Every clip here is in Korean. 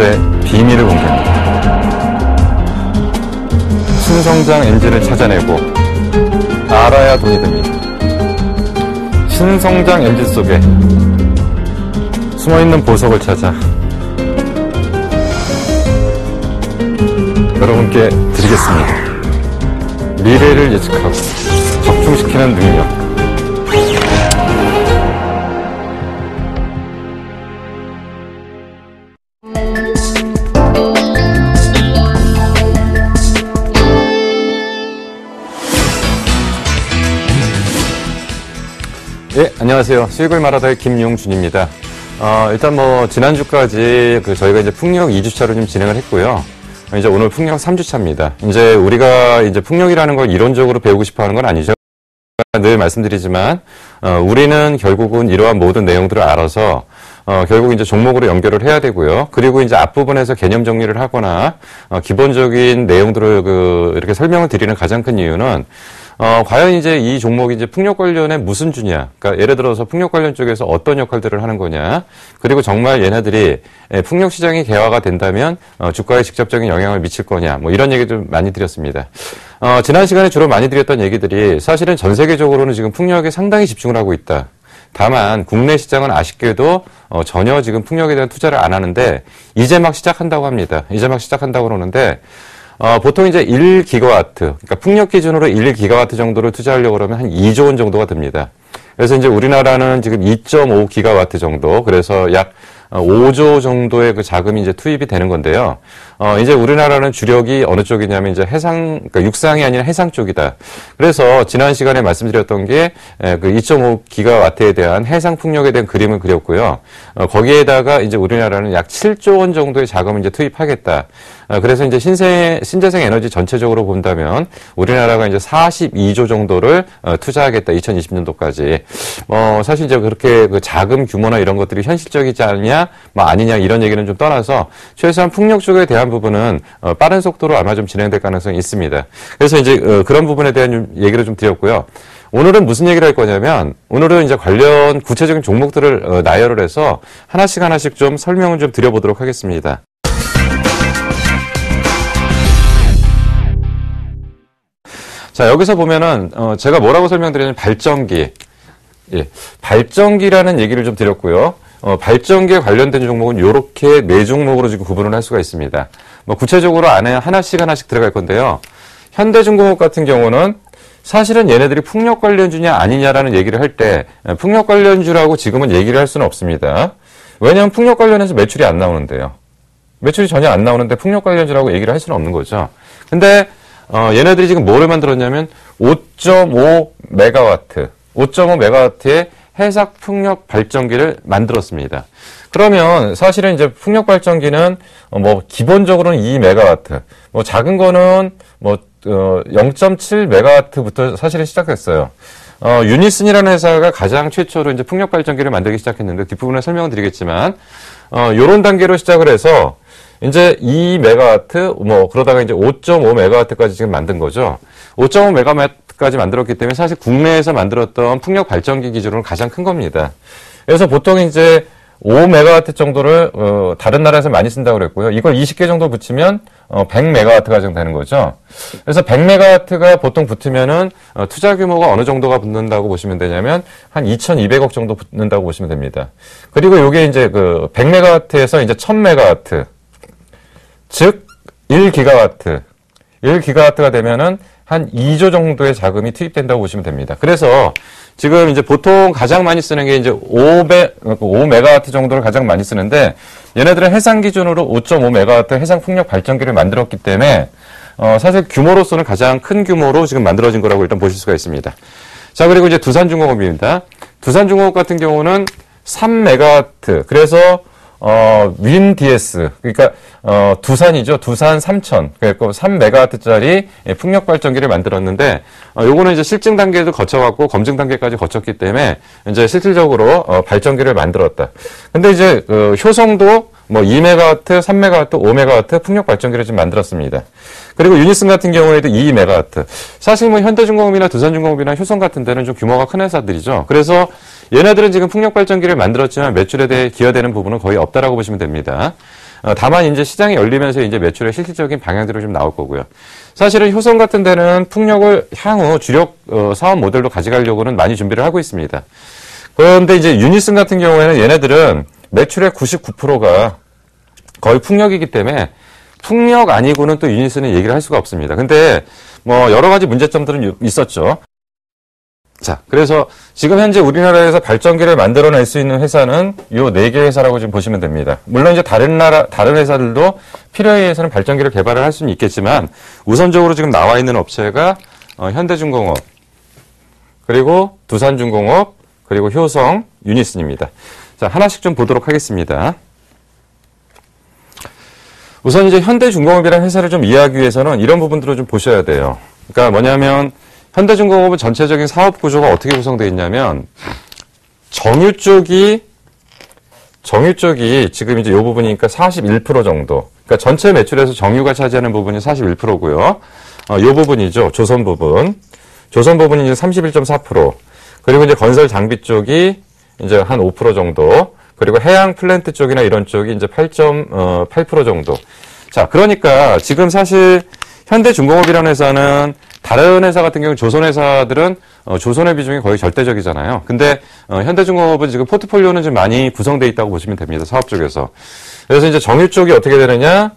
투자의 비밀을 공개합니다. 신성장 엔진을 찾아내고 알아야 돈이 됩니다. 신성장 엔진 속에 숨어있는 보석을 찾아 여러분께 드리겠습니다. 미래를 예측하고 적중시키는 능력. 안녕하세요. 수익을 말하다의 김용준입니다. 어, 일단 뭐, 지난주까지 그 저희가 이제 풍력 2주차로 좀 진행을 했고요. 이제 오늘 풍력 3주차입니다. 이제 우리가 이제 풍력이라는 걸 이론적으로 배우고 싶어 하는 건 아니죠. 늘 말씀드리지만, 어, 우리는 결국은 이러한 모든 내용들을 알아서 어, 결국 이제 종목으로 연결을 해야 되고요. 그리고 이제 앞부분에서 개념 정리를 하거나 어, 기본적인 내용들을 그 이렇게 설명을 드리는 가장 큰 이유는 어, 과연 이제 이 종목이 이제 풍력 관련에 무슨 주냐. 그러니까 예를 들어서 풍력 관련 쪽에서 어떤 역할들을 하는 거냐. 그리고 정말 얘네들이 예, 풍력 시장이 개화가 된다면 어, 주가에 직접적인 영향을 미칠 거냐. 뭐 이런 얘기들 많이 드렸습니다. 어, 지난 시간에 주로 많이 드렸던 얘기들이 사실은 전 세계적으로는 지금 풍력에 상당히 집중을 하고 있다. 다만 국내 시장은 아쉽게도 어, 전혀 지금 풍력에 대한 투자를 안 하는데 이제 막 시작한다고 합니다. 이제 막 시작한다고 그러는데 어, 보통 이제 1기가와트, 그러니까 풍력 기준으로 1기가와트 정도를 투자하려고 그러면 한 2조 원 정도가 듭니다. 그래서 이제 우리나라는 지금 2.5기가와트 정도, 그래서 약 5조 정도의 그 자금이 이제 투입이 되는 건데요. 어, 이제 우리나라는 주력이 어느 쪽이냐면 이제 해상, 그러니까 육상이 아니라 해상 쪽이다. 그래서 지난 시간에 말씀드렸던 게 그 2.5 기가와트에 대한 해상 풍력에 대한 그림을 그렸고요. 어, 거기에다가 이제 우리나라는 약 7조 원 정도의 자금을 이제 투입하겠다. 어, 그래서 이제 신생, 신재생 에너지 전체적으로 본다면 우리나라가 이제 42조 정도를 어, 투자하겠다. 2020년도까지. 어, 사실 이제 그렇게 그 자금 규모나 이런 것들이 현실적이지 않냐, 뭐 아니냐 이런 얘기는 좀 떠나서 최소한 풍력 쪽에 대한 부분은 어, 빠른 속도로 아마 좀 진행될 가능성이 있습니다. 그래서 이제 어, 그런 부분에 대한 얘기를 좀 드렸고요. 오늘은 무슨 얘기를 할 거냐면 오늘은 이제 관련 구체적인 종목들을 어, 나열을 해서 하나씩 하나씩 좀 설명을 좀 드려보도록 하겠습니다. 자, 여기서 보면은, 어, 제가 뭐라고 설명드리냐면 발전기. 예, 발전기라는 얘기를 좀 드렸고요. 어, 발전기에 관련된 종목은 이렇게 네 종목으로 지금 구분을 할 수가 있습니다. 뭐 구체적으로 안에 하나씩 하나씩 들어갈 건데요. 현대중공업 같은 경우는 사실은 얘네들이 풍력 관련주냐 아니냐라는 얘기를 할 때 풍력 관련주라고 지금은 얘기를 할 수는 없습니다. 왜냐하면 풍력 관련해서 매출이 안 나오는데요. 매출이 전혀 안 나오는데 풍력 관련주라고 얘기를 할 수는 없는 거죠. 근데 어, 얘네들이 지금 뭐를 만들었냐면 5.5 메가와트, 5.5 메가와트의 해상 풍력 발전기를 만들었습니다. 그러면 사실은 이제 풍력 발전기는 어, 뭐 기본적으로는 2 메가와트, 뭐 작은 거는 뭐 어, 0.7 메가와트부터 사실은 시작했어요. 어, 유니슨이라는 회사가 가장 최초로 이제 풍력 발전기를 만들기 시작했는데 뒷부분에 설명을 드리겠지만 어, 요런 단계로 시작을 해서 이제 2메가와트, 뭐, 그러다가 이제 5.5메가와트까지 지금 만든 거죠. 5.5메가와트 까지 만들었기 때문에 사실 국내에서 만들었던 풍력 발전기 기준으로는 가장 큰 겁니다. 그래서 보통 이제 5메가와트 정도를 어, 다른 나라에서 많이 쓴다고 그랬고요. 이걸 20개 정도 붙이면 어, 100메가와트가 정도 되는 거죠. 그래서 100메가와트가 보통 붙으면은 어, 투자 규모가 어느 정도가 붙는다고 보시면 되냐면 한 2,200억 정도 붙는다고 보시면 됩니다. 그리고 이게 이제 그 100메가와트에서 이제 1000메가와트 즉 1기가와트 1기가와트가 되면은 한 2조 정도의 자금이 투입된다고 보시면 됩니다. 그래서 지금 이제 보통 가장 많이 쓰는 게 이제 5배, 5메가와트 정도를 가장 많이 쓰는데 얘네들은 해상 기준으로 5.5메가와트 해상 풍력 발전기를 만들었기 때문에 어, 사실 규모로서는 가장 큰 규모로 지금 만들어진 거라고 일단 보실 수가 있습니다. 자, 그리고 이제 두산중공업입니다. 두산중공업 같은 경우는 3메가와트. 그래서 어, WinDS. 그러니까, 어, 두산이죠. 두산 3000. 그래서 3메가와트짜리 풍력 발전기를 만들었는데, 어, 요거는 이제 실증 단계도 거쳐갖고 검증 단계까지 거쳤기 때문에, 이제 실질적으로, 어, 발전기를 만들었다. 근데 이제, 그, 효성도 뭐 2메가와트, 3메가와트, 5메가와트 풍력 발전기를 좀 만들었습니다. 그리고 유니슨 같은 경우에도 2메가와트. 사실 뭐 현대중공업이나 두산중공업이나 효성 같은 데는 좀 규모가 큰 회사들이죠. 그래서 얘네들은 지금 풍력 발전기를 만들었지만 매출에 대해 기여되는 부분은 거의 없다라고 보시면 됩니다. 어, 다만 이제 시장이 열리면서 이제 매출의 실질적인 방향들이 좀 나올 거고요. 사실은 효성 같은 데는 풍력을 향후 주력 어, 사업 모델로 가져가려고는 많이 준비를 하고 있습니다. 그런데 이제 유니슨 같은 경우에는 얘네들은 매출의 99%가 거의 풍력이기 때문에 풍력 아니고는 또 유니스는 얘기를 할 수가 없습니다. 근데 뭐 여러 가지 문제점들은 있었죠. 자, 그래서 지금 현재 우리나라에서 발전기를 만들어낼 수 있는 회사는 요 네 개 회사라고 지금 보시면 됩니다. 물론 이제 다른 나라, 다른 회사들도 필요에 의해서는 발전기를 개발을 할 수는 있겠지만 우선적으로 지금 나와 있는 업체가 어, 현대중공업, 그리고 두산중공업, 그리고 효성, 유니슨입니다. 자, 하나씩 좀 보도록 하겠습니다. 우선 이제 현대중공업이라는 회사를 좀 이해하기 위해서는 이런 부분들을 좀 보셔야 돼요. 그러니까 뭐냐면 현대중공업은 전체적인 사업 구조가 어떻게 구성되어 있냐면 정유 쪽이 정유 쪽이 지금 이제 이 부분이니까 41% 정도. 그러니까 전체 매출에서 정유가 차지하는 부분이 41%고요. 어, 이 부분이죠. 조선 부분. 조선 부분이 이제 31.4%. 그리고 이제 건설 장비 쪽이 이제 한 5% 정도. 그리고 해양 플랜트 쪽이나 이런 쪽이 이제 8.8% 정도. 자, 그러니까 지금 사실 현대중공업이라는 회사는 다른 회사 같은 경우 조선 회사들은 어, 조선의 비중이 거의 절대적이잖아요. 근데 어, 현대중공업은 지금 포트폴리오는 좀 많이 구성되어 있다고 보시면 됩니다. 사업 쪽에서. 그래서 이제 정유 쪽이 어떻게 되느냐,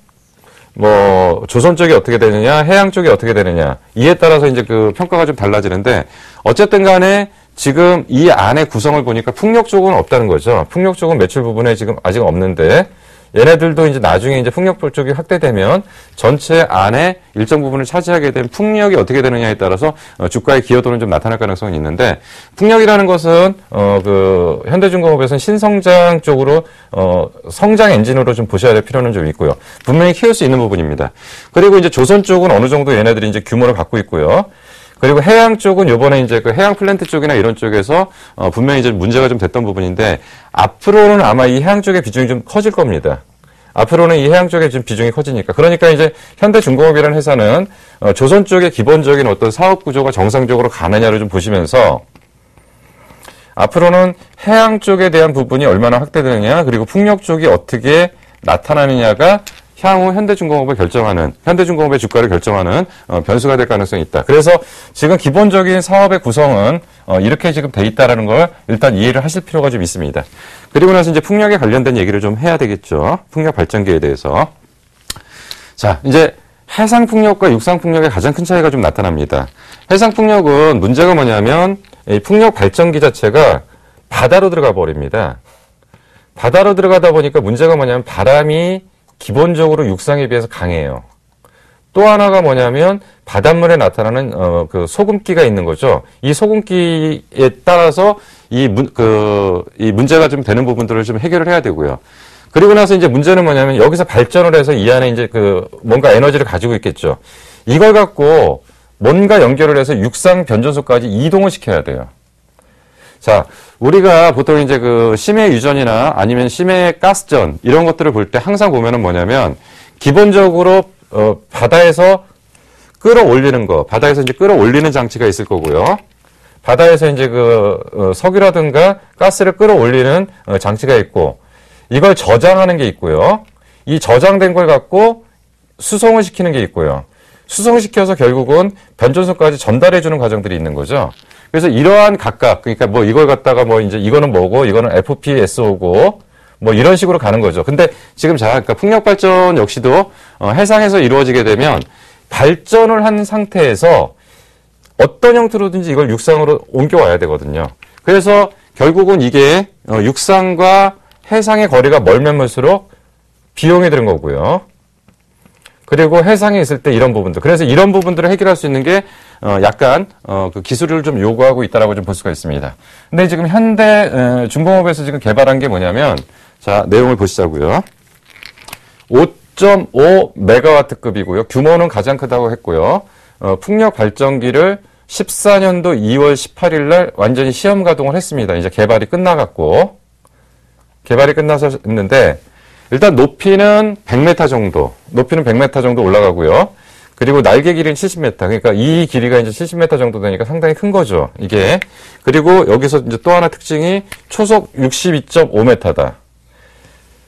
뭐 조선 쪽이 어떻게 되느냐, 해양 쪽이 어떻게 되느냐 이에 따라서 이제 그 평가가 좀 달라지는데 어쨌든 간에 지금 이 안에 구성을 보니까 풍력 쪽은 없다는 거죠. 풍력 쪽은 매출 부분에 지금 아직 없는데 얘네들도 이제 나중에 이제 풍력볼 쪽이 확대되면 전체 안에 일정 부분을 차지하게 된 풍력이 어떻게 되느냐에 따라서 어, 주가의 기여도는 좀 나타날 가능성이 있는데 풍력이라는 것은 어 그 현대중공업에서는 신성장 쪽으로 어 성장 엔진으로 좀 보셔야 될 필요는 좀 있고요. 분명히 키울 수 있는 부분입니다. 그리고 이제 조선 쪽은 어느 정도 얘네들이 이제 규모를 갖고 있고요. 그리고 해양 쪽은 요번에 이제 그 해양 플랜트 쪽이나 이런 쪽에서 어 분명히 이제 문제가 좀 됐던 부분인데 앞으로는 아마 이 해양 쪽의 비중이 좀 커질 겁니다. 앞으로는 이 해양 쪽에 좀 비중이 커지니까. 그러니까 이제 현대중공업이라는 회사는 어 조선 쪽의 기본적인 어떤 사업 구조가 정상적으로 가느냐를 좀 보시면서 앞으로는 해양 쪽에 대한 부분이 얼마나 확대되느냐 그리고 풍력 쪽이 어떻게 나타나느냐가 향후 현대중공업을 결정하는 현대중공업의 주가를 결정하는 어, 변수가 될 가능성이 있다. 그래서 지금 기본적인 사업의 구성은 어, 이렇게 지금 돼 있다라는 걸 일단 이해를 하실 필요가 좀 있습니다. 그리고 나서 이제 풍력에 관련된 얘기를 좀 해야 되겠죠. 풍력 발전기에 대해서. 자, 이제 해상 풍력과 육상 풍력의 가장 큰 차이가 좀 나타납니다. 해상 풍력은 문제가 뭐냐면 이 풍력 발전기 자체가 바다로 들어가 버립니다. 바다로 들어가다 보니까 문제가 뭐냐면 바람이 기본적으로 육상에 비해서 강해요. 또 하나가 뭐냐면 바닷물에 나타나는 어, 그 소금기가 있는 거죠. 이 소금기에 따라서 이, 문, 그, 이 문제가 좀 되는 부분들을 좀 해결을 해야 되고요. 그리고 나서 이제 문제는 뭐냐면 여기서 발전을 해서 이 안에 이제 그 뭔가 에너지를 가지고 있겠죠. 이걸 갖고 뭔가 연결을 해서 육상 변전소까지 이동을 시켜야 돼요. 자, 우리가 보통 이제 그 심해 유전이나 아니면 심해 가스전 이런 것들을 볼 때 항상 보면은 뭐냐면 기본적으로 어, 바다에서 끌어올리는 거, 바다에서 이제 끌어올리는 장치가 있을 거고요. 바다에서 이제 그 어, 석유라든가 가스를 끌어올리는 어, 장치가 있고 이걸 저장하는 게 있고요. 이 저장된 걸 갖고 수송을 시키는 게 있고요. 수송시켜서 결국은 변전소까지 전달해 주는 과정들이 있는 거죠. 그래서 이러한 각각 그러니까 뭐 이걸 갖다가 뭐 이제 이거는 뭐고 이거는 FPSO고 뭐 이런 식으로 가는 거죠. 근데 지금 자 그러니까 풍력 발전 역시도 어, 해상에서 이루어지게 되면 발전을 한 상태에서 어떤 형태로든지 이걸 육상으로 옮겨와야 되거든요. 그래서 결국은 이게 어, 육상과 해상의 거리가 멀면 멀수록 비용이 드는 거고요. 그리고 해상에 있을 때 이런 부분들. 그래서 이런 부분들을 해결할 수 있는 게 어, 약간 어, 그 기술을 좀 요구하고 있다라고 좀 볼 수가 있습니다. 근데 지금 현대 에, 중공업에서 지금 개발한 게 뭐냐면 자 내용을 보시자고요. 5.5 메가와트급이고요. 규모는 가장 크다고 했고요. 어, 풍력 발전기를 14년도 2월 18일 날 완전히 시험 가동을 했습니다. 이제 개발이 끝나갔고 개발이 끝나서 했는데 일단 높이는 100m 정도, 높이는 100m 정도 올라가고요. 그리고 날개 길이는 70m. 그러니까 이 길이가 이제 70m 정도 되니까 상당히 큰 거죠. 이게. 그리고 여기서 이제 또 하나 특징이 초속 62.5m다.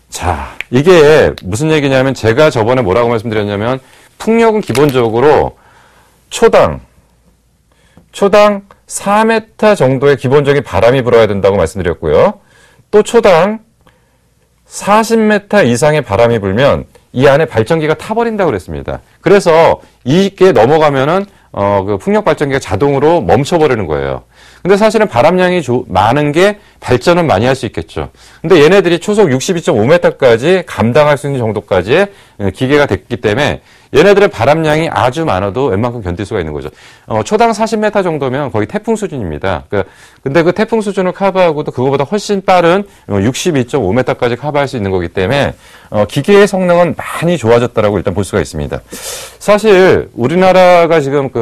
자, 이게 무슨 얘기냐면 제가 저번에 뭐라고 말씀드렸냐면 풍력은 기본적으로 초당 초당 4m 정도의 기본적인 바람이 불어야 된다고 말씀드렸고요. 또 초당 40m 이상의 바람이 불면 이 안에 발전기가 타버린다고 그랬습니다. 그래서 이게 넘어가면은 어, 그 풍력 발전기가 자동으로 멈춰버리는 거예요. 근데 사실은 바람량이 조, 많은 게 발전은 많이 할 수 있겠죠. 근데 얘네들이 초속 62.5m까지 감당할 수 있는 정도까지의 기계가 됐기 때문에 얘네들의 바람량이 아주 많아도 웬만큼 견딜 수가 있는 거죠. 어, 초당 40m 정도면 거의 태풍 수준입니다. 그, 근데 그 태풍 수준을 커버하고도 그거보다 훨씬 빠른 62.5m까지 커버할 수 있는 거기 때문에 어, 기계의 성능은 많이 좋아졌다라고 일단 볼 수가 있습니다. 사실 우리나라가 지금 그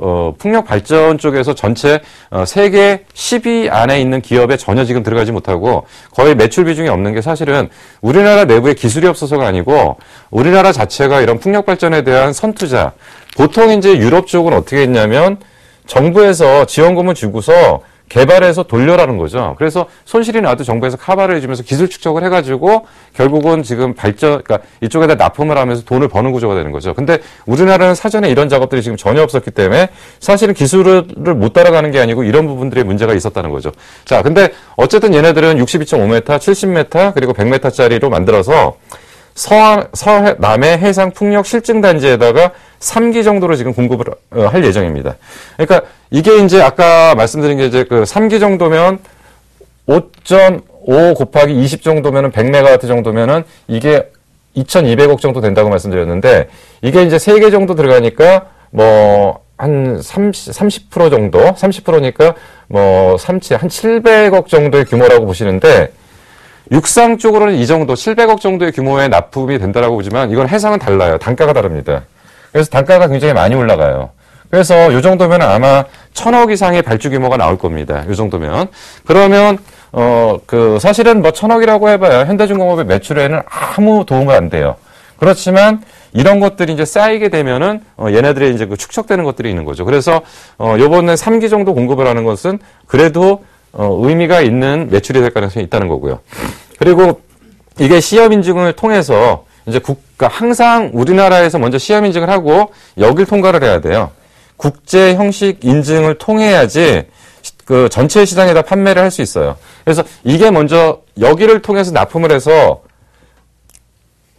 어, 풍력 발전 쪽에서 전체 어, 세계 10위 안에 있는 기업에 전혀 지금 들어가지 못하고 거의 매출 비중이 없는 게 사실은 우리나라 내부에 기술이 없어서가 아니고 우리나라 자체가 이런 풍력 발전에 대한 선투자 보통 이제 유럽 쪽은 어떻게 했냐면 정부에서 지원금을 주고서 개발해서 돌려라는 거죠. 그래서 손실이 나도 정부에서 카바를 해주면서 기술 축적을 해가지고 결국은 지금 발전, 그러니까 이쪽에다 납품을 하면서 돈을 버는 구조가 되는 거죠. 근데 우리나라는 사전에 이런 작업들이 지금 전혀 없었기 때문에 사실은 기술을 못 따라가는 게 아니고 이런 부분들의 문제가 있었다는 거죠. 자, 근데 어쨌든 얘네들은 62.5m, 70m, 그리고 100m짜리로 만들어서 서, 서남해 해상 풍력 실증 단지에다가 3기 정도로 지금 공급을 어, 할 예정입니다. 그러니까 이게 이제 아까 말씀드린 게 이제 그 3기 정도면 5.5 곱하기 20 정도면은 100메가와트 정도면은 이게 2,200억 정도 된다고 말씀드렸는데 이게 이제 3개 정도 들어가니까 뭐 한 30, 30% 정도, 30%니까 뭐 37, 한 700억 정도의 규모라고 보시는데 육상 쪽으로는 이 정도 700억 정도의 규모의 납품이 된다라고 보지만 이건 해상은 달라요. 단가가 다릅니다. 그래서 단가가 굉장히 많이 올라가요. 그래서 이 정도면 아마 천억 이상의 발주 규모가 나올 겁니다. 이 정도면. 그러면 어 그 사실은 뭐 천억이라고 해봐야 현대중공업의 매출에는 아무 도움을 안 돼요. 그렇지만 이런 것들이 이제 쌓이게 되면은 어 얘네들의 이제 그 축적되는 것들이 있는 거죠. 그래서 어 요번에 3기 정도 공급을 하는 것은 그래도 어, 의미가 있는 매출이 될 가능성이 있다는 거고요. 그리고 이게 시험 인증을 통해서 이제 국가 항상 우리나라에서 먼저 시험 인증을 하고 여길 통과를 해야 돼요. 국제 형식 인증을 통해야지 그 전체 시장에다 판매를 할 수 있어요. 그래서 이게 먼저 여기를 통해서 납품을 해서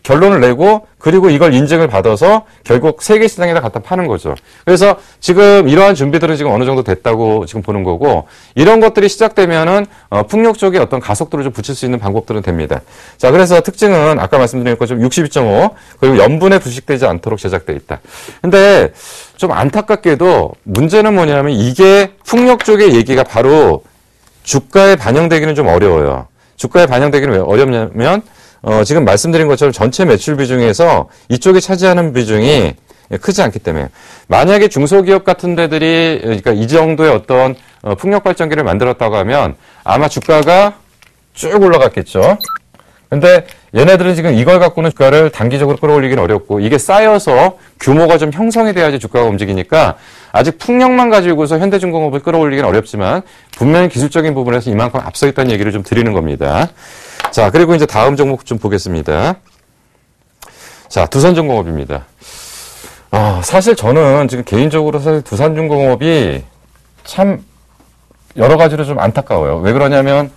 결론을 내고 그리고 이걸 인증을 받아서 결국 세계 시장에다 갖다 파는 거죠. 그래서 지금 이러한 준비들은 지금 어느 정도 됐다고 지금 보는 거고 이런 것들이 시작되면은 어, 풍력 쪽에 어떤 가속도를 좀 붙일 수 있는 방법들은 됩니다. 자, 그래서 특징은 아까 말씀드린 것처럼 62.5 그리고 염분에 부식되지 않도록 제작돼 있다. 근데 좀 안타깝게도 문제는 뭐냐면 이게 풍력 쪽의 얘기가 바로 주가에 반영되기는 좀 어려워요. 주가에 반영되기는 왜 어렵냐면 어, 지금 말씀드린 것처럼 전체 매출 비중에서 이쪽이 차지하는 비중이 크지 않기 때문에 만약에 중소기업 같은 데들이 그러니까 이 정도의 어떤 어, 풍력 발전기를 만들었다고 하면 아마 주가가 쭉 올라갔겠죠. 근데 얘네들은 지금 이걸 갖고는 주가를 단기적으로 끌어올리기는 어렵고 이게 쌓여서 규모가 좀 형성이 돼야지 주가가 움직이니까 아직 풍력만 가지고서 현대중공업을 끌어올리기는 어렵지만 분명히 기술적인 부분에서 이만큼 앞서 있다는 얘기를 좀 드리는 겁니다. 자, 그리고 이제 다음 종목 좀 보겠습니다. 자, 두산중공업입니다. 아, 사실 저는 지금 개인적으로 사실 두산중공업이 참 여러 가지로 좀 안타까워요. 왜 그러냐면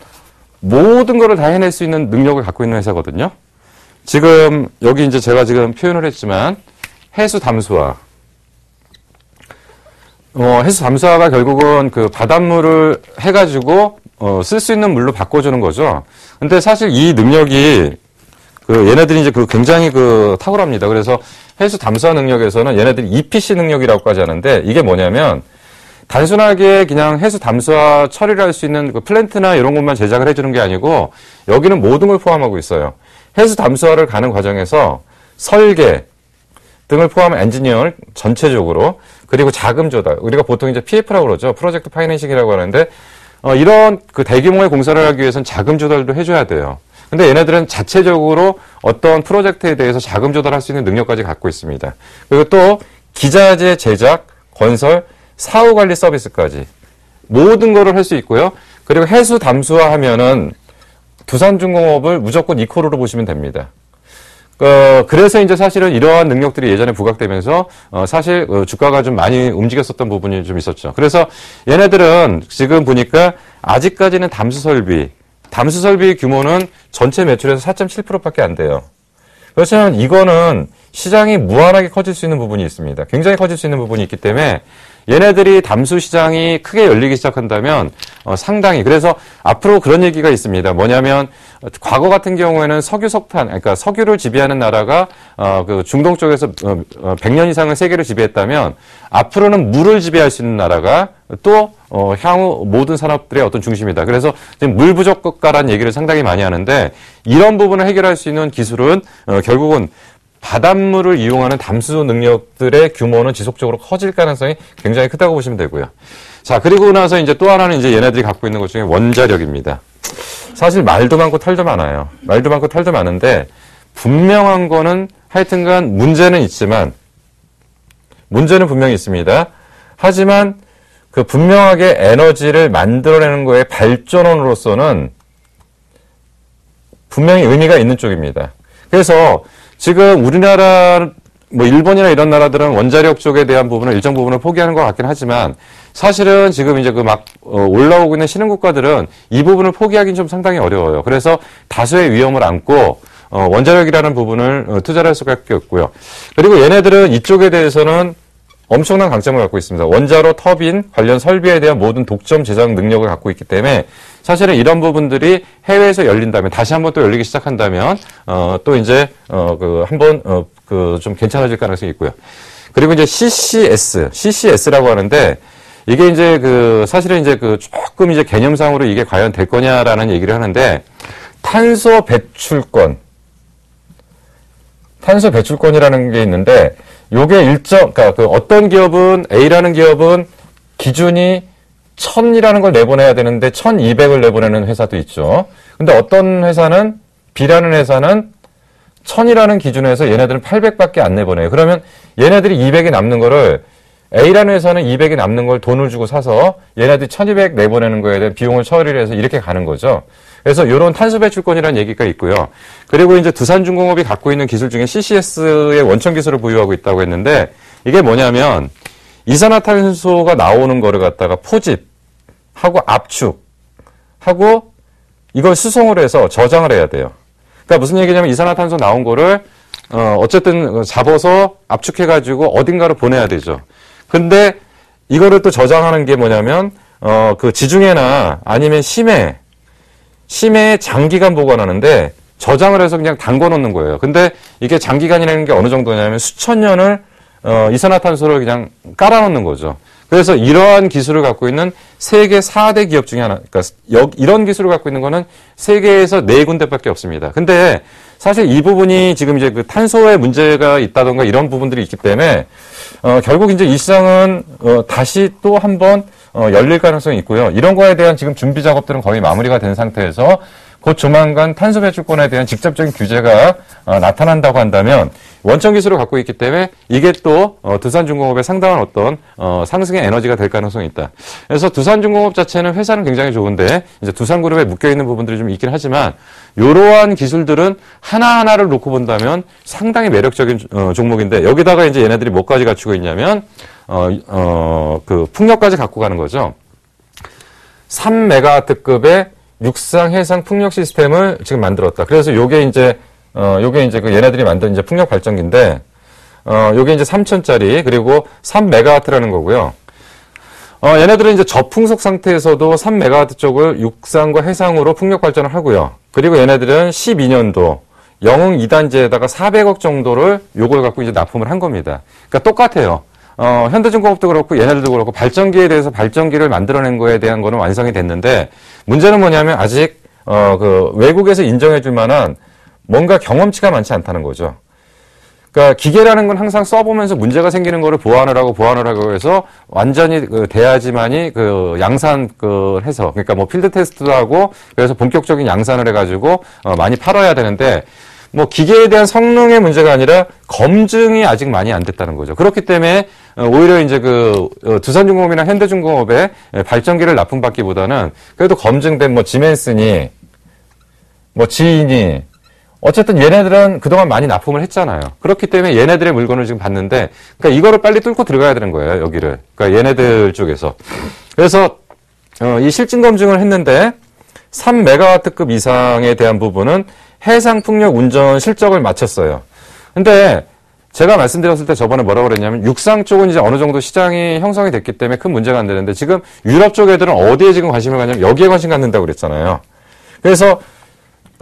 모든 거를 다 해낼 수 있는 능력을 갖고 있는 회사거든요. 지금 여기 이제 제가 지금 표현을 했지만 해수 담수화 어, 해수 담수화가 결국은 그 바닷물을 해가지고 어, 쓸 수 있는 물로 바꿔주는 거죠. 근데 사실 이 능력이 그 얘네들이 이제 그 굉장히 그 탁월합니다. 그래서 해수 담수화 능력에서는 얘네들이 EPC 능력이라고까지 하는데 이게 뭐냐면 단순하게 그냥 해수 담수화 처리를 할 수 있는 그 플랜트나 이런 것만 제작을 해주는 게 아니고 여기는 모든 걸 포함하고 있어요. 해수 담수화를 가는 과정에서 설계 등을 포함한 엔지니어 전체적으로 그리고 자금 조달 우리가 보통 이제 PF라고 그러죠. project financing이라고 하는데 어, 이런 그 대규모의 공사를 하기 위해서는 자금 조달도 해줘야 돼요. 근데 얘네들은 자체적으로 어떤 프로젝트에 대해서 자금 조달할 수 있는 능력까지 갖고 있습니다. 그리고 또 기자재 제작, 건설, 사후 관리 서비스까지 모든 거를 할 수 있고요. 그리고 해수 담수화 하면은 두산중공업을 무조건 이코르로 보시면 됩니다. 어, 그래서 이제 사실은 이러한 능력들이 예전에 부각되면서 어, 사실 어, 주가가 좀 많이 움직였었던 부분이 좀 있었죠. 그래서 얘네들은 지금 보니까 아직까지는 담수 설비, 담수 설비 규모는 전체 매출에서 4.7%밖에 안 돼요. 그렇지만 이거는 시장이 무한하게 커질 수 있는 부분이 있습니다. 굉장히 커질 수 있는 부분이 있기 때문에 얘네들이 담수 시장이 크게 열리기 시작한다면 어, 상당히 그래서 앞으로 그런 얘기가 있습니다. 뭐냐면 과거 같은 경우에는 석유 석탄 그러니까 석유를 지배하는 나라가 어, 그 중동 쪽에서 어, 100년 어, 이상을 세계를 지배했다면 앞으로는 물을 지배할 수 있는 나라가 또 어, 향후 모든 산업들의 어떤 중심이다. 그래서 지금 물 부족 국가라는 얘기를 상당히 많이 하는데 이런 부분을 해결할 수 있는 기술은 어, 결국은 바닷물을 이용하는 담수 능력들의 규모는 지속적으로 커질 가능성이 굉장히 크다고 보시면 되고요. 자, 그리고 나서 이제 또 하나는 이제 얘네들이 갖고 있는 것 중에 원자력입니다. 사실 말도 많고 털도 많아요. 말도 많고 털도 많은데 분명한 거는 하여튼간 문제는 있지만 문제는 분명히 있습니다. 하지만 그 분명하게 에너지를 만들어내는 거에 발전원으로서는 분명히 의미가 있는 쪽입니다. 그래서 지금 우리나라 뭐 일본이나 이런 나라들은 원자력 쪽에 대한 부분을 일정 부분을 포기하는 것 같긴 하지만 사실은 지금 이제 그막 어, 올라오고 있는 신흥 국가들은 이 부분을 포기하기는 좀 상당히 어려워요. 그래서 다수의 위험을 안고 어, 원자력이라는 부분을 어, 투자를 할 수밖에 없고요. 그리고 얘네들은 이쪽에 대해서는 엄청난 강점을 갖고 있습니다. 원자로 터빈 관련 설비에 대한 모든 독점 제작 능력을 갖고 있기 때문에 사실은 이런 부분들이 해외에서 열린다면 다시 한번 또 열리기 시작한다면 어, 또 이제 어, 그 한번 어, 그 좀 괜찮아질 가능성이 있고요. 그리고 이제 CCS, CCS라고 하는데 이게 이제 그 사실은 이제 그 조금 이제 개념상으로 이게 과연 될 거냐라는 얘기를 하는데 탄소 배출권, 탄소 배출권이라는 게 있는데 요게 일정, 그러니까 그 어떤 기업은 A라는 기업은 기준이 1000이라는 걸 내보내야 되는데 1200을 내보내는 회사도 있죠. 근데 어떤 회사는 B라는 회사는 1000이라는 기준에서 얘네들은 800밖에 안 내보내요. 그러면 얘네들이 200이 남는 거를 A라는 회사는 200이 남는 걸 돈을 주고 사서 얘네들이 1200 내보내는 거에 대한 비용을 처리를 해서 이렇게 가는 거죠. 그래서 이런 탄소 배출권이라는 얘기가 있고요. 그리고 이제 두산중공업이 갖고 있는 기술 중에 CCS의 원천 기술을 보유하고 있다고 했는데 이게 뭐냐면 이산화탄소가 나오는 거를 갖다가 포집하고 압축하고 이걸 수송을 해서 저장을 해야 돼요. 그러니까 무슨 얘기냐면 이산화탄소 나온 거를 어 어쨌든 잡아서 압축해가지고 어딘가로 보내야 되죠. 근데 이거를 또 저장하는 게 뭐냐면 어 그 지중해나 아니면 심해 심해에 장기간 보관하는데 저장을 해서 그냥 담궈 놓는 거예요. 근데 이게 장기간이라는 게 어느 정도냐면 수천 년을 어, 이산화탄소를 그냥 깔아 놓는 거죠. 그래서 이러한 기술을 갖고 있는 세계 4대 기업 중에 하나, 그러니까 여, 이런 기술을 갖고 있는 거는 세계에서 네 군데밖에 없습니다. 근데 사실 이 부분이 지금 이제 그 탄소에 문제가 있다던가 이런 부분들이 있기 때문에 어, 결국 이제 이 시장은 어, 다시 또 한번 어, 열릴 가능성이 있고요. 이런 거에 대한 지금 준비 작업들은 거의 마무리가 된 상태에서 곧 조만간 탄소 배출권에 대한 직접적인 규제가 어, 나타난다고 한다면 원천 기술을 갖고 있기 때문에 이게 또 어, 두산중공업의 상당한 어떤 어, 상승의 에너지가 될 가능성이 있다. 그래서 두산중공업 자체는 회사는 굉장히 좋은데 이제 두산그룹에 묶여 있는 부분들이 좀 있긴 하지만 이러한 기술들은 하나 하나를 놓고 본다면 상당히 매력적인 어, 종목인데 여기다가 이제 얘네들이 뭐까지 갖추고 있냐면 어, 어, 그 풍력까지 갖고 가는 거죠. 3메가와트급의 육상 해상 풍력 시스템을 지금 만들었다. 그래서 요게 이제 어 요게 이제 그 얘네들이 만든 이제 풍력 발전기인데 어 요게 이제 3천짜리 그리고 3메가와트라는 거고요. 어, 얘네들은 이제 저풍속 상태에서도 3메가와트 쪽을 육상과 해상으로 풍력 발전을 하고요. 그리고 얘네들은 12년도 영흥 2단지에다가 400억 정도를 요걸 갖고 이제 납품을 한 겁니다. 그러니까 똑같아요. 어, 현대중공업도 그렇고 얘네들도 그렇고 발전기에 대해서 발전기를 만들어낸 거에 대한 거는 완성이 됐는데 문제는 뭐냐면 아직 어, 그 외국에서 인정해 줄 만한 뭔가 경험치가 많지 않다는 거죠. 그러니까 기계라는 건 항상 써보면서 문제가 생기는 거를 보완을 하고 보완을 하고 해서 완전히 그 돼야지만이 그 양산 그 해서 그러니까 뭐 필드 테스트도 하고 그래서 본격적인 양산을 해가지고 어 많이 팔아야 되는데 뭐 기계에 대한 성능의 문제가 아니라 검증이 아직 많이 안 됐다는 거죠. 그렇기 때문에 어, 오히려 이제 그 어, 두산중공업이나 현대중공업에 발전기를 납품받기보다는 그래도 검증된 뭐 지멘스니 뭐 지인이 어쨌든 얘네들은 그동안 많이 납품을 했잖아요. 그렇기 때문에 얘네들의 물건을 지금 받는데, 그러니까 이거를 빨리 뚫고 들어가야 되는 거예요, 여기를. 그러니까 얘네들 쪽에서. 그래서, 어, 이 실증 검증을 했는데, 3메가와트급 이상에 대한 부분은 해상풍력 운전 실적을 마쳤어요. 근데, 제가 말씀드렸을 때 저번에 뭐라고 그랬냐면, 육상 쪽은 이제 어느 정도 시장이 형성이 됐기 때문에 큰 문제가 안 되는데, 지금 유럽 쪽 애들은 어디에 지금 관심을 갖냐면, 여기에 관심 갖는다고 그랬잖아요. 그래서,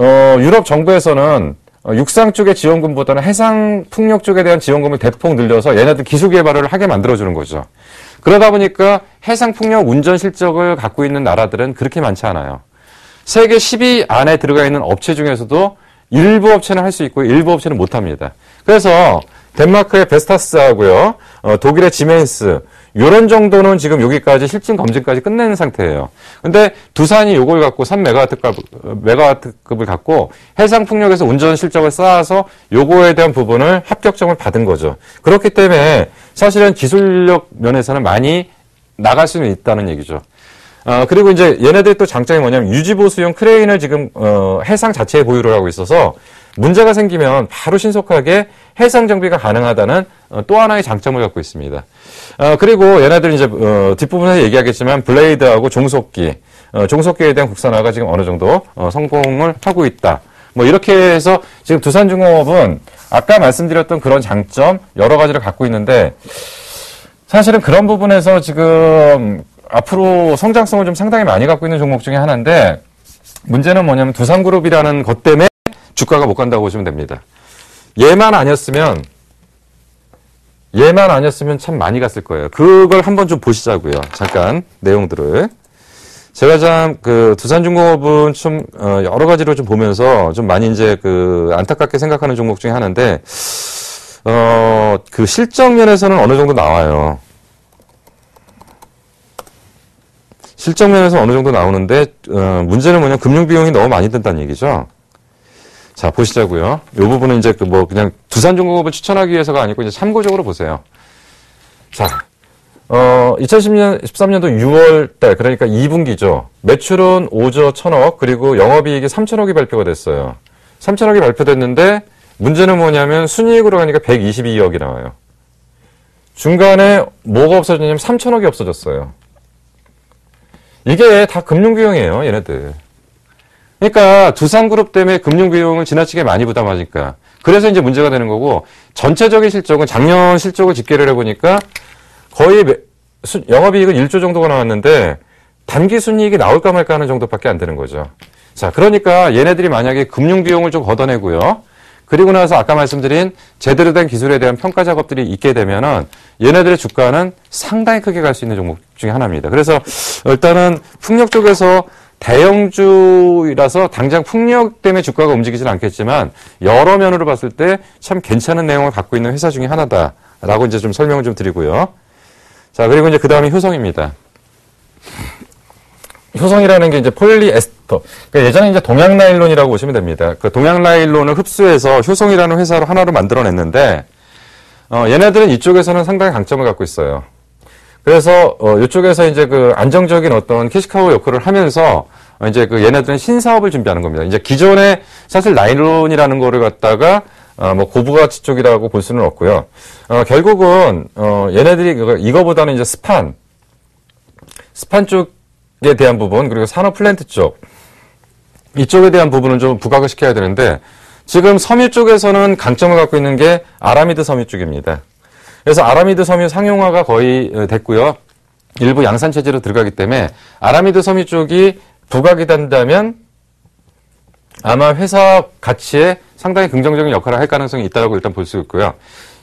어, 유럽 정부에서는 어, 육상 쪽의 지원금보다는 해상 풍력 쪽에 대한 지원금을 대폭 늘려서 얘네들 기술 개발을 하게 만들어주는 거죠. 그러다 보니까 해상 풍력 운전 실적을 갖고 있는 나라들은 그렇게 많지 않아요. 세계 10위 안에 들어가 있는 업체 중에서도 일부 업체는 할 수 있고 일부 업체는 못 합니다. 그래서 덴마크의 베스타스하고요, 어, 독일의 지멘스, 요런 정도는 지금 여기까지 실증 검증까지 끝낸 상태예요. 근데 두산이 요걸 갖고 3메가와트급, 메가와트급을 갖고 해상 풍력에서 운전 실적을 쌓아서 요거에 대한 부분을 합격점을 받은 거죠. 그렇기 때문에 사실은 기술력 면에서는 많이 나갈 수는 있다는 얘기죠. 어, 그리고 이제 얘네들이 또 장점이 뭐냐면 유지보수용 크레인을 지금, 어, 해상 자체에 보유를 하고 있어서 문제가 생기면 바로 신속하게 해상 정비가 가능하다는 어, 또 하나의 장점을 갖고 있습니다. 어, 그리고 얘네들 이제 어, 뒷부분에서 얘기하겠지만 블레이드하고 종속기, 어, 종속기에 대한 국산화가 지금 어느 정도 어, 성공을 하고 있다. 뭐 이렇게 해서 지금 두산중공업은 아까 말씀드렸던 그런 장점 여러 가지를 갖고 있는데 사실은 그런 부분에서 지금 앞으로 성장성을 좀 상당히 많이 갖고 있는 종목 중에 하나인데 문제는 뭐냐면 두산그룹이라는 것 때문에 주가가 못 간다고 보시면 됩니다. 얘만 아니었으면 얘만 아니었으면 참 많이 갔을 거예요. 그걸 한번 좀 보시자고요. 잠깐 내용들을. 제가 참 그 두산중공업은 좀 어, 여러 가지로 좀 보면서 좀 많이 이제 그 안타깝게 생각하는 종목 중에 하나인데 어 그 실적 면에서는 어느 정도 나와요. 실적 면에서 어느 정도 나오는데 어, 문제는 뭐냐 금융 비용이 너무 많이 든다는 얘기죠. 자, 보시자고요. 이 부분은 이제 그 뭐 그냥 두산중공업을 추천하기 위해서가 아니고 이제 참고적으로 보세요. 자, 어, 2010년, 13년도 6월 달, 그러니까 2분기죠. 매출은 5조 1000억, 그리고 영업이익이 3천억이 발표가 됐어요. 3천억이 발표됐는데, 문제는 뭐냐면 순이익으로 가니까 122억이 나와요. 중간에 뭐가 없어졌냐면 3천억이 없어졌어요. 이게 다 금융비용이에요, 얘네들. 그러니까 두산그룹 때문에 금융비용을 지나치게 많이 부담하니까. 그래서 이제 문제가 되는 거고, 전체적인 실적은 작년 실적을 집계를 해보니까 거의 영업이익은 1조 정도가 나왔는데, 단기 순이익이 나올까 말까 하는 정도밖에 안 되는 거죠. 자, 그러니까 얘네들이 만약에 금융 비용을 좀 걷어내고요. 그리고 나서 아까 말씀드린 제대로 된 기술에 대한 평가 작업들이 있게 되면은 얘네들의 주가는 상당히 크게 갈 수 있는 종목 중에 하나입니다. 그래서 일단은 풍력 쪽에서 대형주라서 당장 풍력 때문에 주가가 움직이진 않겠지만 여러 면으로 봤을 때 참 괜찮은 내용을 갖고 있는 회사 중에 하나다라고 이제 좀 설명을 좀 드리고요. 자, 그리고 이제 그 다음에 효성입니다. 효성이라는 게 이제 폴리에스터. 그러니까 예전에 이제 동양 나일론이라고 보시면 됩니다. 그 동양 나일론을 흡수해서 효성이라는 회사로 하나로 만들어냈는데, 어, 얘네들은 이쪽에서는 상당히 강점을 갖고 있어요. 그래서 어, 이쪽에서 이제 그 안정적인 어떤 캐시카우 역할을 하면서 어, 이제 그 얘네들은 신사업을 준비하는 겁니다. 이제 기존에 사실 나일론이라는 거를 갖다가 어, 뭐 고부가치 쪽이라고 볼 수는 없고요. 어, 결국은 어, 얘네들이 이거보다는 이제 스판, 스판 쪽에 대한 부분 그리고 산업 플랜트 쪽 이쪽에 대한 부분을 좀 부각을 시켜야 되는데 지금 섬유 쪽에서는 강점을 갖고 있는 게 아라미드 섬유 쪽입니다. 그래서 아라미드 섬유 상용화가 거의 어, 됐고요. 일부 양산 체제로 들어가기 때문에 아라미드 섬유 쪽이 부각이 된다면 아마 회사 가치에 상당히 긍정적인 역할을 할 가능성이 있다고 일단 볼 수 있고요.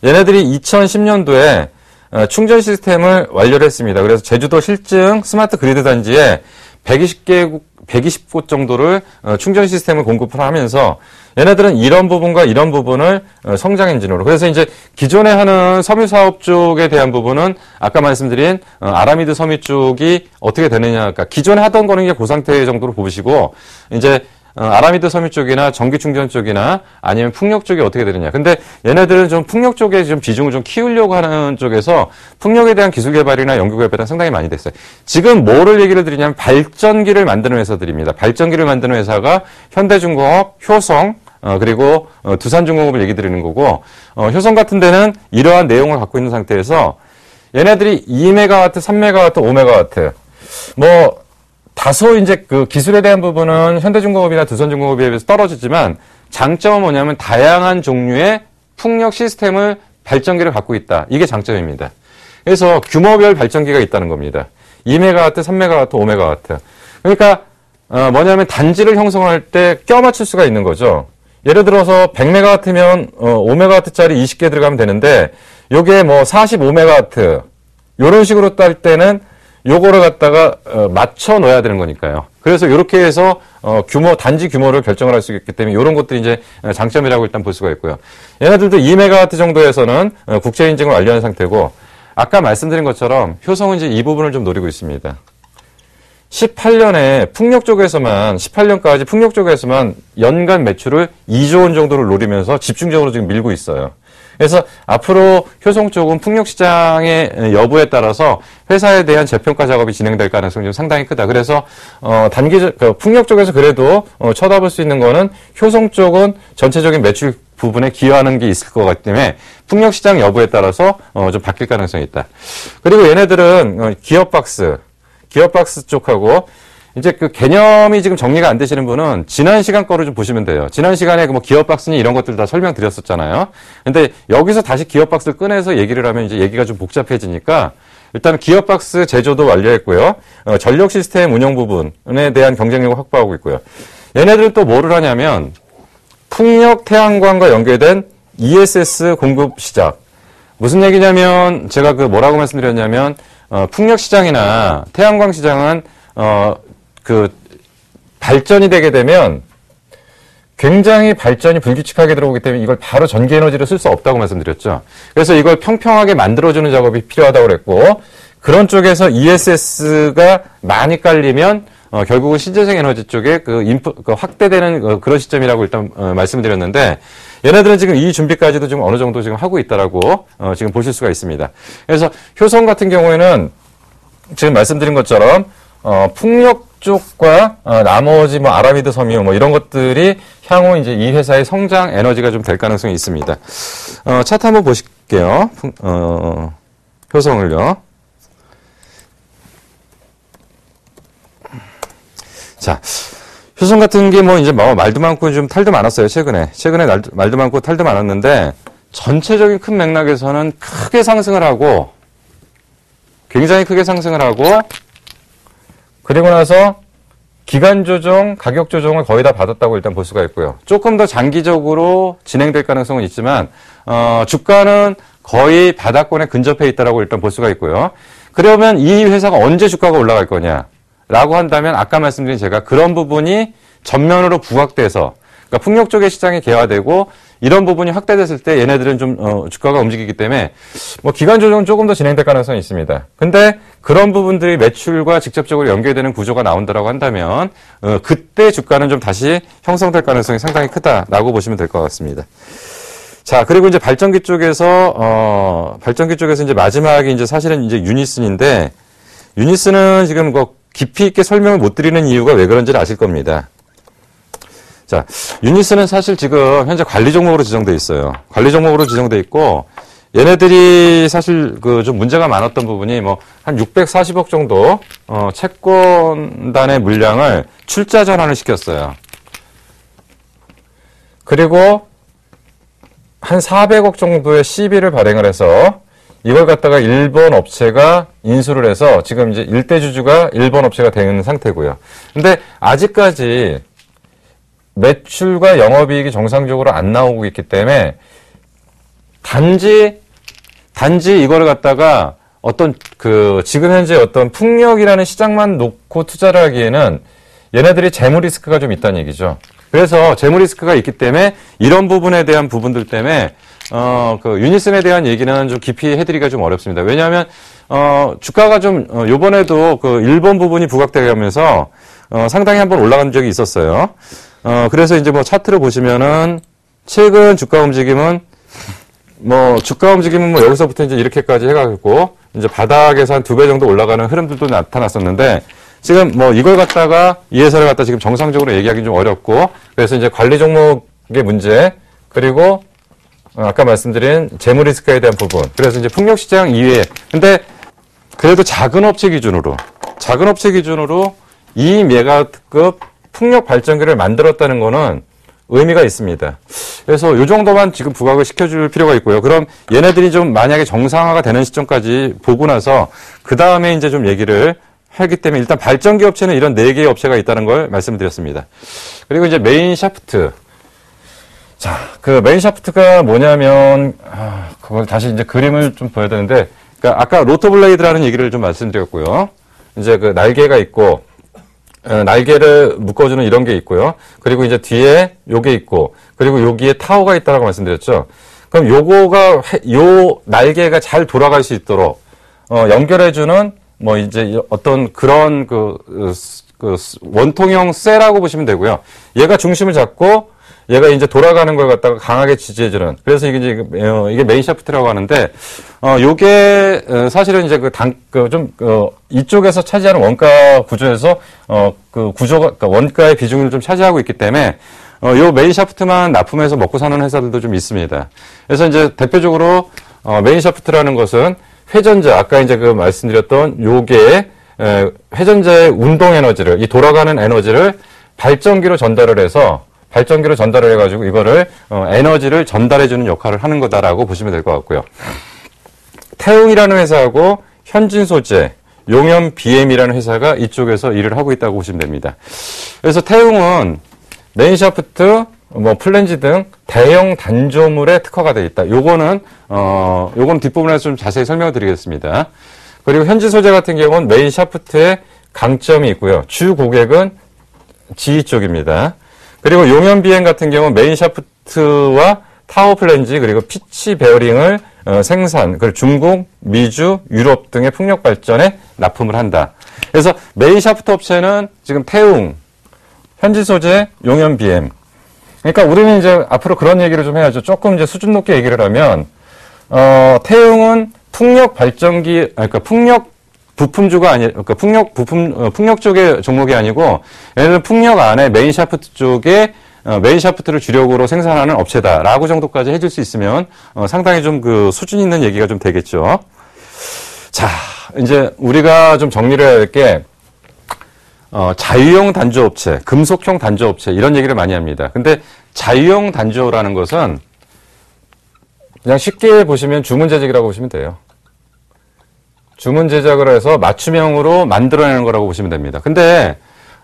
얘네들이 2010년도에 어, 충전 시스템을 완료를 했습니다. 그래서 제주도 실증 스마트 그리드 단지에 120개 120곳 정도를 어, 충전 시스템을 공급을 하면서 얘네들은 이런 부분과 이런 부분을 어, 성장 엔진으로. 그래서 이제 기존에 하는 섬유 사업 쪽에 대한 부분은 아까 말씀드린 아라미드 섬유 쪽이 어떻게 되느냐. 그러니까 기존에 하던 거는 이제 그 상태 정도로 보시고 이제 어, 아라미드 섬유 쪽이나 전기 충전 쪽이나 아니면 풍력 쪽이 어떻게 되느냐. 근데 얘네들은 좀 풍력 쪽에 좀 비중을 좀 키우려고 하는 쪽에서 풍력에 대한 기술 개발이나 연구 개발은 상당히 많이 됐어요. 지금 뭐를 얘기를 드리냐면 발전기를 만드는 회사들입니다. 발전기를 만드는 회사가 현대중공업, 효성, 어, 그리고 어, 두산중공업을 얘기 드리는 거고 어, 효성 같은 데는 이러한 내용을 갖고 있는 상태에서 얘네들이 2메가와트, 3메가와트, 5메가와트 뭐 다소 이제 그 기술에 대한 부분은 현대중공업이나 두산중공업에 비해서 떨어지지만 장점은 뭐냐면 다양한 종류의 풍력 시스템을 발전기를 갖고 있다. 이게 장점입니다. 그래서 규모별 발전기가 있다는 겁니다. 2메가와트, 3메가와트, 5메가와트. 그러니까 어 뭐냐면 단지를 형성할 때 껴 맞출 수가 있는 거죠. 예를 들어서 100메가와트면 어 5메가와트짜리 20개 들어가면 되는데 요게 뭐 45메가와트 요런 식으로 딸 때는 요거를 갖다가 어, 맞춰 놓아야 되는 거니까요. 그래서 이렇게 해서 어, 규모 단지 규모를 결정을 할 수 있기 때문에 이런 것들이 이제 장점이라고 일단 볼 수가 있고요. 얘네들도 2메가와트 정도에서는 어, 국제 인증을 완료한 상태고 아까 말씀드린 것처럼 효성은 이제 이 부분을 좀 노리고 있습니다. 18년에 풍력 쪽에서만 18년까지 풍력 쪽에서만 연간 매출을 2조 원 정도를 노리면서 집중적으로 지금 밀고 있어요. 그래서 앞으로 효성 쪽은 풍력 시장의 여부에 따라서 회사에 대한 재평가 작업이 진행될 가능성이 좀 상당히 크다. 그래서 어 단기 그 풍력 쪽에서 그래도 어 쳐다볼 수 있는 거는 효성 쪽은 전체적인 매출 부분에 기여하는 게 있을 것 같기 때문에 풍력 시장 여부에 따라서 어 좀 바뀔 가능성이 있다. 그리고 얘네들은 어 기업 박스, 기업 박스 쪽하고 이제 그 개념이 지금 정리가 안 되시는 분은 지난 시간 거를 좀 보시면 돼요. 지난 시간에 그뭐 기업박스니 이런 것들 다 설명드렸었잖아요. 근데 여기서 다시 기업박스를 꺼내서 얘기를 하면 이제 얘기가 좀 복잡해지니까 일단 기업박스 제조도 완료했고요. 어, 전력 시스템 운영 부분에 대한 경쟁력을 확보하고 있고요. 얘네들은 또 뭐를 하냐면 풍력 태양광과 연계된 ESS 공급 시작. 무슨 얘기냐면 제가 그 뭐라고 말씀드렸냐면 어, 풍력 시장이나 태양광 시장은 어, 그 발전이 되게 되면 굉장히 발전이 불규칙하게 들어오기 때문에 이걸 바로 전기 에너지로 쓸 수 없다고 말씀드렸죠. 그래서 이걸 평평하게 만들어주는 작업이 필요하다고 그랬고 그런 쪽에서 ESS가 많이 깔리면 어, 결국은 신재생 에너지 쪽에 그 인프 그 확대되는 어, 그런 시점이라고 일단 어, 말씀드렸는데 얘네들은 지금 이 준비까지도 지금 어느 정도 지금 하고 있다라고 어, 지금 보실 수가 있습니다. 그래서 효성 같은 경우에는 지금 말씀드린 것처럼 어, 풍력 쪽과 어, 나머지 뭐 아라비드 섬유 뭐 이런 것들이 향후 이제 이 회사의 성장 에너지가 좀 될 가능성이 있습니다. 어, 차트 한번 보실게요. 풍, 어, 효성을요. 자, 효성 같은 게 뭐 이제 뭐 말도 많고 좀 탈도 많았어요. 최근에 최근에 말도, 많고 탈도 많았는데 전체적인 큰 맥락에서는 크게 상승을 하고 굉장히 크게 상승을 하고 그리고 나서 기간 조정, 가격 조정을 거의 다 받았다고 일단 볼 수가 있고요. 조금 더 장기적으로 진행될 가능성은 있지만 어, 주가는 거의 바닥권에 근접해 있다라고 일단 볼 수가 있고요. 그러면 이 회사가 언제 주가가 올라갈 거냐 라고 한다면 아까 말씀드린 제가 그런 부분이 전면으로 부각돼서 그러니까 풍력 쪽의 시장이 개화되고 이런 부분이 확대됐을 때 얘네들은 좀 어, 주가가 움직이기 때문에 뭐 기간 조정은 조금 더 진행될 가능성이 있습니다. 근데 그런 부분들이 매출과 직접적으로 연결되는 구조가 나온다라고 한다면 어, 그때 주가는 좀 다시 형성될 가능성이 상당히 크다라고 보시면 될 것 같습니다. 자 그리고 이제 발전기 쪽에서 어, 발전기 쪽에서 이제 마지막에 이제 사실은 이제 유니슨인데 유니슨은 지금 뭐 깊이 있게 설명을 못 드리는 이유가 왜 그런지를 아실 겁니다. 자, 유니스는 사실 지금 현재 관리 종목으로 지정돼 있어요. 관리 종목으로 지정돼 있고 얘네들이 사실 그 좀 문제가 많았던 부분이 뭐 한 640억 정도 어 채권단의 물량을 출자 전환을 시켰어요. 그리고 한 400억 정도의 CB를 발행을 해서 이걸 갖다가 일본 업체가 인수를 해서 지금 이제 일대 주주가 일본 업체가 되는 상태고요. 근데 아직까지 매출과 영업이익이 정상적으로 안 나오고 있기 때문에 단지 단지 이걸 갖다가 어떤 그 지금 현재 어떤 풍력이라는 시장만 놓고 투자를 하기에는 얘네들이 재무 리스크가 좀 있다는 얘기죠. 그래서 재무 리스크가 있기 때문에 이런 부분에 대한 부분들 때문에 어, 그 유니슨에 대한 얘기는 좀 깊이 해드리기가 좀 어렵습니다. 왜냐하면 어, 주가가 좀 어, 요번에도 그 일본 부분이 부각되면서 어, 상당히 한번 올라간 적이 있었어요. 어, 그래서 이제 뭐 차트를 보시면은 최근 주가 움직임은 뭐 주가 움직임은 뭐 여기서부터 이제 이렇게까지 해가지고 이제 바닥에서 한 두 배 정도 올라가는 흐름들도 나타났었는데 지금 뭐 이걸 갖다가 이 회사를 갖다 지금 정상적으로 얘기하기 좀 어렵고 그래서 이제 관리 종목의 문제 그리고 아까 말씀드린 재무 리스크에 대한 부분 그래서 이제 풍력 시장 이외에 근데 그래도 작은 업체 기준으로 작은 업체 기준으로 2메가급 풍력 발전기를 만들었다는 거는 의미가 있습니다. 그래서 이 정도만 지금 부각을 시켜줄 필요가 있고요. 그럼 얘네들이 좀 만약에 정상화가 되는 시점까지 보고 나서 그 다음에 이제 좀 얘기를 하기 때문에 일단 발전기 업체는 이런 네 개의 업체가 있다는 걸 말씀드렸습니다. 그리고 이제 main shaft. 자, 그 main shaft가 뭐냐면 아, 그걸 다시 이제 그림을 좀 보여야 되는데, 그러니까 아까 rotor blade라는 얘기를 좀 말씀드렸고요. 이제 그 날개가 있고 어, 날개를 묶어주는 이런 게 있고요. 그리고 이제 뒤에 요게 있고, 그리고 여기에 타워가 있다라고 말씀드렸죠. 그럼 요거가, 요 날개가 잘 돌아갈 수 있도록, 어, 연결해주는, 뭐, 이제 어떤 그런 그, 그, 원통형 쇠라고 보시면 되고요. 얘가 중심을 잡고, 얘가 이제 돌아가는 걸 갖다가 강하게 지지해주는. 그래서 이게 이제 어, 이게 main shaft라고 하는데, 어, 요게 어, 사실은 이제 그 당, 그 좀, 어, 이쪽에서 차지하는 원가 구조에서 어, 그 구조가, 그러니까 원가의 비중을 좀 차지하고 있기 때문에 어, 요 main shaft만 납품해서 먹고 사는 회사들도 좀 있습니다. 그래서 이제 대표적으로 어, main shaft라는 것은 회전자, 아까 이제 그 말씀드렸던 요게 에, 회전자의 운동 에너지를, 이 돌아가는 에너지를 발전기로 전달을 해서 발전기로 전달을 해가지고 이거를 어, 에너지를 전달해주는 역할을 하는 거다라고 보시면 될 것 같고요. 태웅이라는 회사하고 현진소재, 용현 BM이라는 회사가 이쪽에서 일을 하고 있다고 보시면 됩니다. 그래서 태웅은 main shaft, 뭐 플랜지 등 대형 단조물에 특화가 되어 있다. 요거는 어 요건 뒷부분에서 좀 자세히 설명을 드리겠습니다. 그리고 현진 소재 같은 경우는 main shaft에 강점이 있고요. 주 고객은 GE 쪽입니다. 그리고 용현 BM 같은 경우 main shaft와 타워 플랜지 그리고 피치 베어링을 어, 생산, 그리고 중국, 미주, 유럽 등의 풍력 발전에 납품을 한다. 그래서 main shaft 업체는 지금 태웅, 현진소재, 용현 BM. 그러니까 우리는 이제 앞으로 그런 얘기를 좀 해야죠. 조금 이제 수준 높게 얘기를 하면 어, 태웅은 풍력 발전기, 그러니까 풍력 부품주가 아니, 그러니까 풍력 부품 어, 풍력 쪽의 종목이 아니고 얘는 풍력 안에 main shaft 쪽에 어, main shaft를 주력으로 생산하는 업체다라고 정도까지 해줄 수 있으면 어, 상당히 좀 그 수준 있는 얘기가 좀 되겠죠. 자, 이제 우리가 좀 정리를 해야 할게 어, 자유형 단조업체, 금속형 단조업체 이런 얘기를 많이 합니다. 근데 자유형 단조라는 것은 그냥 쉽게 보시면 주문 제작이라고 보시면 돼요. 주문 제작을 해서 맞춤형으로 만들어내는 거라고 보시면 됩니다. 근데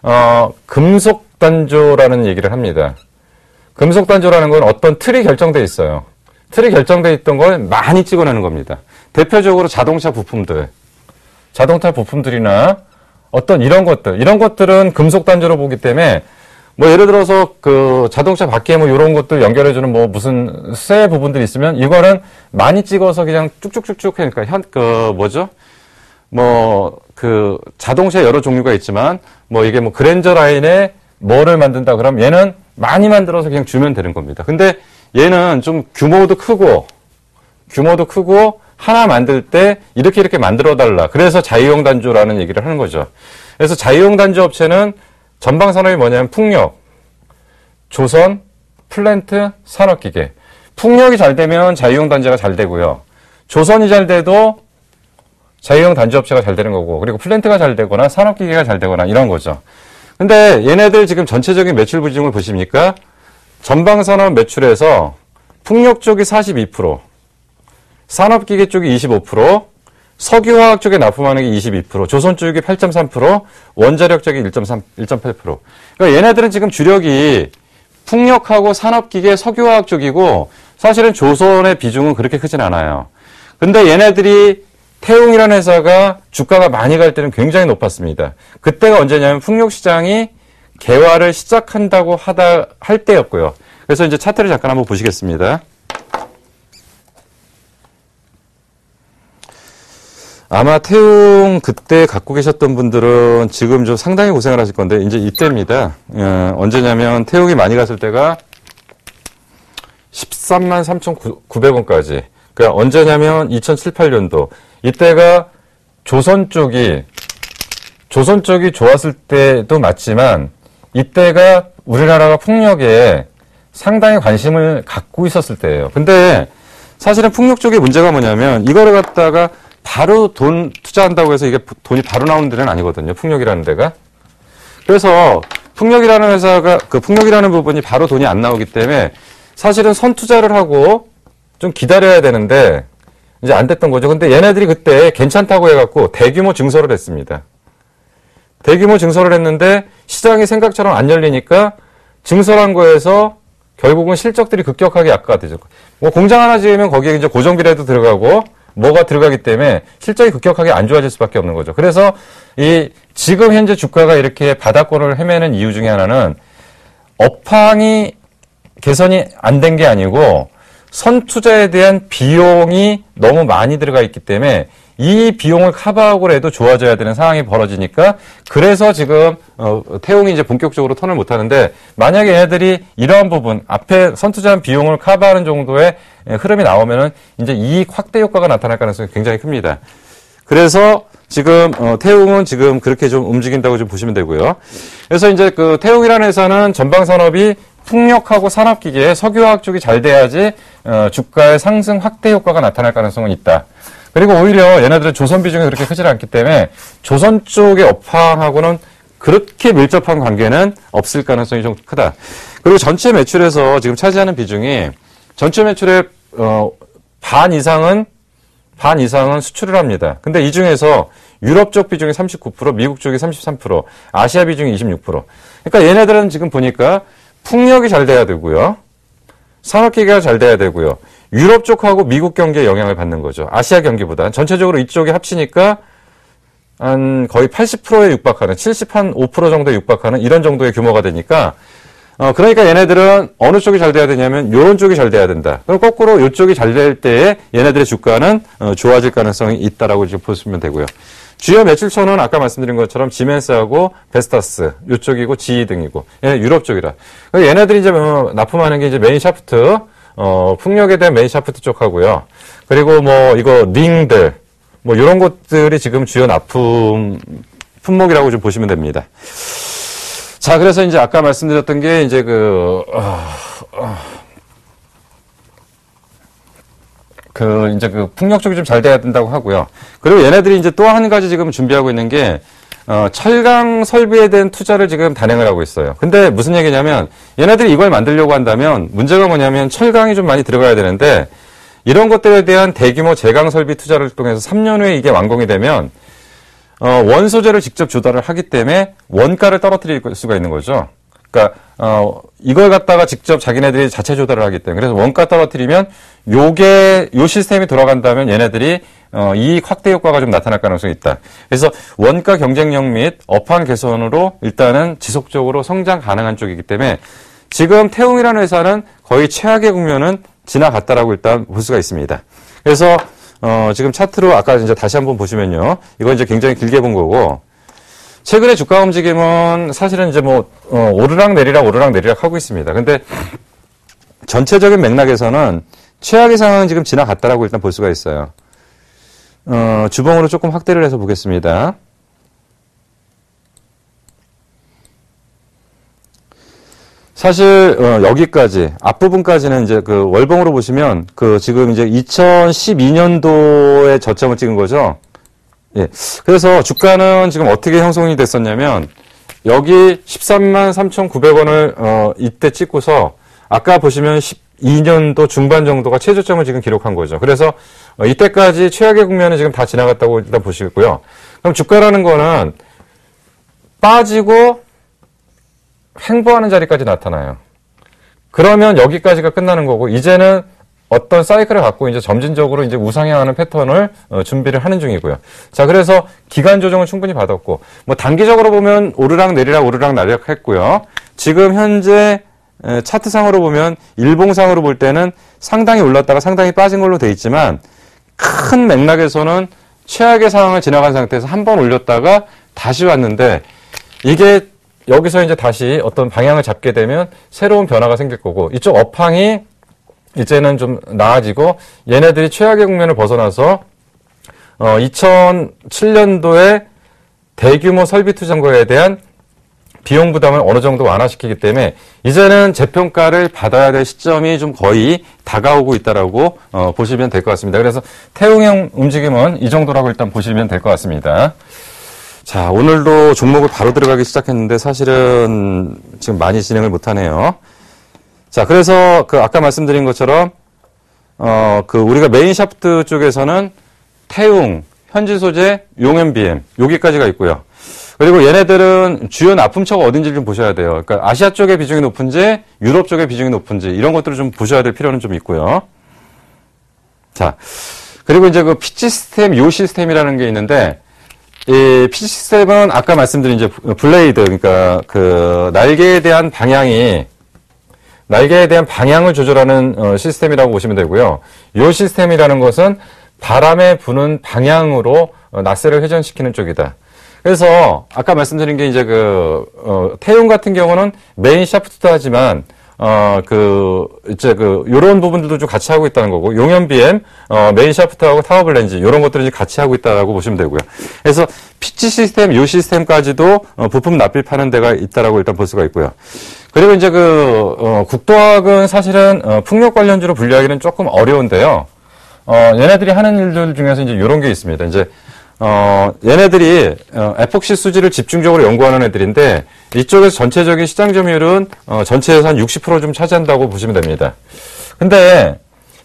어, 금속 단조라는 얘기를 합니다. 금속 단조라는 건 어떤 틀이 결정돼 있어요. 틀이 결정돼 있던 걸 많이 찍어내는 겁니다. 대표적으로 자동차 부품들, 자동차 부품들이나 어떤 이런 것들, 이런 것들은 금속 단조로 보기 때문에 뭐 예를 들어서 그 자동차 바퀴에 뭐 이런 것들 연결해주는 뭐 무슨 쇠 부분들이 있으면 이거는 많이 찍어서 그냥 쭉쭉쭉쭉 하니까 현, 그 뭐죠? 뭐 그 자동차 여러 종류가 있지만 뭐 이게 뭐 그랜저 라인에 뭐를 만든다 그러면 얘는 많이 만들어서 그냥 주면 되는 겁니다. 근데 얘는 좀 규모도 크고 규모도 크고 하나 만들 때 이렇게 이렇게 만들어 달라. 그래서 자유형 단조라는 얘기를 하는 거죠. 그래서 자유형 단조 업체는 전방 산업이 뭐냐면 풍력, 조선, 플랜트, 산업기계. 풍력이 잘 되면 자유형 단지가 잘 되고요. 조선이 잘 돼도 자유형 단지 업체가 잘 되는 거고, 그리고 플랜트가 잘 되거나 산업기계가 잘 되거나 이런 거죠. 근데 얘네들 지금 전체적인 매출 비중을 보십니까? 전방산업 매출에서 풍력 쪽이 42%, 산업기계 쪽이 25%, 석유화학 쪽에 납품하는 게 22%, 조선 쪽이 8.3%, 원자력 쪽이 1.3, 1.8%. 그러니까 얘네들은 지금 주력이 풍력하고 산업기계, 석유화학 쪽이고 사실은 조선의 비중은 그렇게 크진 않아요. 근데 얘네들이 태웅이라는 회사가 주가가 많이 갈 때는 굉장히 높았습니다. 그때가 언제냐면 풍력 시장이 개화를 시작한다고 하다 할 때였고요. 그래서 이제 차트를 잠깐 한번 보시겠습니다. 아마 태웅 그때 갖고 계셨던 분들은 지금 좀 상당히 고생을 하실 건데 이제 이때입니다. 어, 언제냐면 태웅이 많이 갔을 때가 13만 3,900원까지. 그러니까 언제냐면 2007, 8년도 이때가 조선 쪽이 조선 쪽이 좋았을 때도 맞지만 이때가 우리나라가 폭력에 상당히 관심을 갖고 있었을 때예요. 근데 사실은 폭력 쪽의 문제가 뭐냐면 이거를 갖다가 바로 돈 투자한다고 해서 이게 돈이 바로 나오는 데는 아니거든요. 풍력이라는 데가. 그래서 풍력이라는 회사가 그 풍력이라는 부분이 바로 돈이 안 나오기 때문에 사실은 선 투자를 하고 좀 기다려야 되는데 이제 안 됐던 거죠. 근데 얘네들이 그때 괜찮다고 해갖고 대규모 증설을 했습니다. 대규모 증설을 했는데 시장이 생각처럼 안 열리니까 증설한 거에서 결국은 실적들이 급격하게 악화가 되죠. 뭐 공장 하나 지으면 거기에 이제 고정비례도 들어가고 뭐가 들어가기 때문에 실적이 급격하게 안 좋아질 수밖에 없는 거죠. 그래서 이 지금 현재 주가가 이렇게 바닥권을 헤매는 이유 중에 하나는 업황이 개선이 안 된 게 아니고 선 투자에 대한 비용이 너무 많이 들어가 있기 때문에 이 비용을 커버하고 해도 좋아져야 되는 상황이 벌어지니까 그래서 지금 어, 태웅이 이제 본격적으로 턴을 못 하는데 만약에 얘네들이 이러한 부분 앞에 선투자한 비용을 커버하는 정도의 흐름이 나오면은 이제 이익 확대 효과가 나타날 가능성이 굉장히 큽니다. 그래서 지금 어, 태웅은 지금 그렇게 좀 움직인다고 좀 보시면 되고요. 그래서 이제 그 태웅이라는 회사는 전방 산업이 풍력하고 산업기계, 석유화학 쪽이 잘 돼야지 어, 주가의 상승 확대 효과가 나타날 가능성은 있다. 그리고 오히려 얘네들은 조선 비중이 그렇게 크지 않기 때문에 조선 쪽의 업황하고는 그렇게 밀접한 관계는 없을 가능성이 좀 크다. 그리고 전체 매출에서 지금 차지하는 비중이 전체 매출의 어, 반 이상은 반 이상은 수출을 합니다. 근데 이 중에서 유럽 쪽 비중이 39%, 미국 쪽이 33%, 아시아 비중이 26%. 그러니까 얘네들은 지금 보니까 풍력이 잘 돼야 되고요. 산업기계가 잘 돼야 되고요. 유럽 쪽하고 미국 경기에 영향을 받는 거죠. 아시아 경기보다. 전체적으로 이쪽에 합치니까 한 거의 80%에 육박하는, 70한5% 정도에 육박하는 이런 정도의 규모가 되니까 어, 그러니까 얘네들은 어느 쪽이 잘 돼야 되냐면 요런 쪽이 잘 돼야 된다. 그럼 거꾸로 요쪽이 잘 될 때에 얘네들의 주가는 어, 좋아질 가능성이 있다라고 지금 보시면 되고요. 주요 매출처는 아까 말씀드린 것처럼 지멘스하고 베스타스 요쪽이고 GE 등이고 얘 유럽 쪽이라. 얘네들이 이제 뭐 납품하는 게 이제 main shaft 어, 풍력에 대한 main shaft 쪽하고요. 그리고 뭐 이거 링들 뭐 이런 것들이 지금 주요 납품 품목이라고 좀 보시면 됩니다. 자, 그래서 이제 아까 말씀드렸던 게 이제 그, 어, 어, 그 이제 그 풍력 쪽이 좀 잘 돼야 된다고 하고요. 그리고 얘네들이 이제 또 한 가지 지금 준비하고 있는 게 어, 철강 설비에 대한 투자를 지금 단행을 하고 있어요. 근데 무슨 얘기냐면 얘네들이 이걸 만들려고 한다면 문제가 뭐냐면 철강이 좀 많이 들어가야 되는데 이런 것들에 대한 대규모 제강 설비 투자를 통해서 3년 후에 이게 완공이 되면 어, 원소재를 직접 조달을 하기 때문에 원가를 떨어뜨릴 수가 있는 거죠. 그러니까 어, 이걸 갖다가 직접 자기네들이 자체 조달을 하기 때문에 그래서 원가 떨어뜨리면 요게 요 시스템이 돌아간다면 얘네들이 어, 이익 확대 효과가 좀 나타날 가능성이 있다. 그래서 원가 경쟁력 및 업황 개선으로 일단은 지속적으로 성장 가능한 쪽이기 때문에 지금 태웅이라는 회사는 거의 최악의 국면은 지나갔다라고 일단 볼 수가 있습니다. 그래서 어, 지금 차트로 아까 이제 다시 한번 보시면요. 이건 이제 굉장히 길게 본 거고 최근에 주가 움직임은 사실은 이제 뭐 어, 오르락 내리락 오르락 내리락 하고 있습니다. 근데 전체적인 맥락에서는 최악의 상황은 지금 지나갔다라고 일단 볼 수가 있어요. 어, 주봉으로 조금 확대를 해서 보겠습니다. 사실 어, 여기까지 앞부분까지는 이제 그 월봉으로 보시면 그 지금 이제 2012년도에 저점을 찍은 거죠. 예. 그래서 주가는 지금 어떻게 형성이 됐었냐면 여기 13만 3,900원을 어, 이때 찍고서 아까 보시면 10, 2022년도 중반 정도가 최저점을 지금 기록한 거죠. 그래서 어, 이때까지 최악의 국면은 지금 다 지나갔다고 일단 보시고요. 그럼 주가라는 거는 빠지고 횡보하는 자리까지 나타나요. 그러면 여기까지가 끝나는 거고 이제는 어떤 사이클을 갖고 이제 점진적으로 이제 우상향하는 패턴을 어, 준비를 하는 중이고요. 자, 그래서 기간 조정을 충분히 받았고 뭐 단기적으로 보면 오르락 내리락 오르락 내리락 했고요. 지금 현재 차트상으로 보면 일봉상으로 볼 때는 상당히 올랐다가 상당히 빠진 걸로 돼 있지만 큰 맥락에서는 최악의 상황을 지나간 상태에서 한 번 올렸다가 다시 왔는데 이게 여기서 이제 다시 어떤 방향을 잡게 되면 새로운 변화가 생길 거고 이쪽 업황이 이제는 좀 나아지고 얘네들이 최악의 국면을 벗어나서 어 2007년도에 대규모 설비 투자인 거에 대한 비용 부담을 어느 정도 완화시키기 때문에 이제는 재평가를 받아야 될 시점이 좀 거의 다가오고 있다라고 어, 보시면 될 것 같습니다. 그래서 태웅형 움직임은 이 정도라고 일단 보시면 될 것 같습니다. 자, 오늘도 종목을 바로 들어가기 시작했는데 사실은 지금 많이 진행을 못하네요. 자, 그래서 그 아까 말씀드린 것처럼 어, 그 우리가 main shaft 쪽에서는 태웅, 현진소재, 용현 BM 여기까지가 있고요. 그리고 얘네들은 주요 납품처가 어딘지 좀 보셔야 돼요. 그러니까 아시아 쪽의 비중이 높은지, 유럽 쪽의 비중이 높은지 이런 것들을 좀 보셔야 될 필요는 좀 있고요. 자, 그리고 이제 그 피치 시스템, yaw 시스템이라는 게 있는데 이 피치 시스템은 아까 말씀드린 이제 블레이드, 그러니까 그 날개에 대한 방향이 날개에 대한 방향을 조절하는 어, 시스템이라고 보시면 되고요. yaw 시스템이라는 것은 바람에 부는 방향으로 어, nacelle을 회전시키는 쪽이다. 그래서 아까 말씀드린 게 이제 그 어, 태웅 같은 경우는 main shaft도 하지만 어, 그, 이제 그, 요런 부분들도 좀 같이 하고 있다는 거고, 용현 BM, 어, main shaft하고 타워 플랜지, 요런 것들을 같이 하고 있다라고 보시면 되고요. 그래서 피치 시스템, yaw 시스템까지도 어, 부품 납입 하는 데가 있다라고 일단 볼 수가 있고요. 그리고 이제 그, 어, 국도화학은 사실은, 어, 풍력 관련주로 분류하기는 조금 어려운데요. 어, 얘네들이 하는 일들 중에서 이제 요런 게 있습니다. 이제, 어, 얘네들이 어, 에폭시 수지를 집중적으로 연구하는 애들인데 이쪽에서 전체적인 시장 점유율은 어, 전체에서 한 60%좀 차지한다고 보시면 됩니다. 근데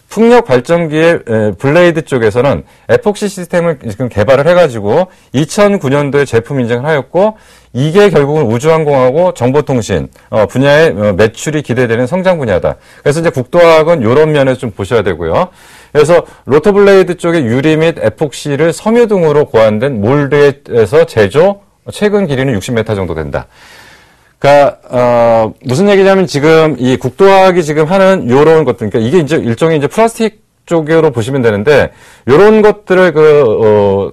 풍력 발전기의 에, 블레이드 쪽에서는 에폭시 시스템을 지금 개발을 해가지고 2009년도에 제품 인증을 하였고 이게 결국은 우주항공하고 정보통신 어, 분야의 어, 매출이 기대되는 성장 분야다. 그래서 이제 국도화학은 이런 면에서 좀 보셔야 되고요. 그래서 rotor blade 쪽의 유리 및 에폭시를 섬유 등으로 고안된 몰드에서 제조 최근 길이는 60m 정도 된다. 그러니까 어, 무슨 얘기냐면 지금 이 국도화학이 지금 하는 요런 것들 그러니까 이게 이제 일종의 이제 플라스틱 쪽으로 보시면 되는데 요런 것들을 그 어,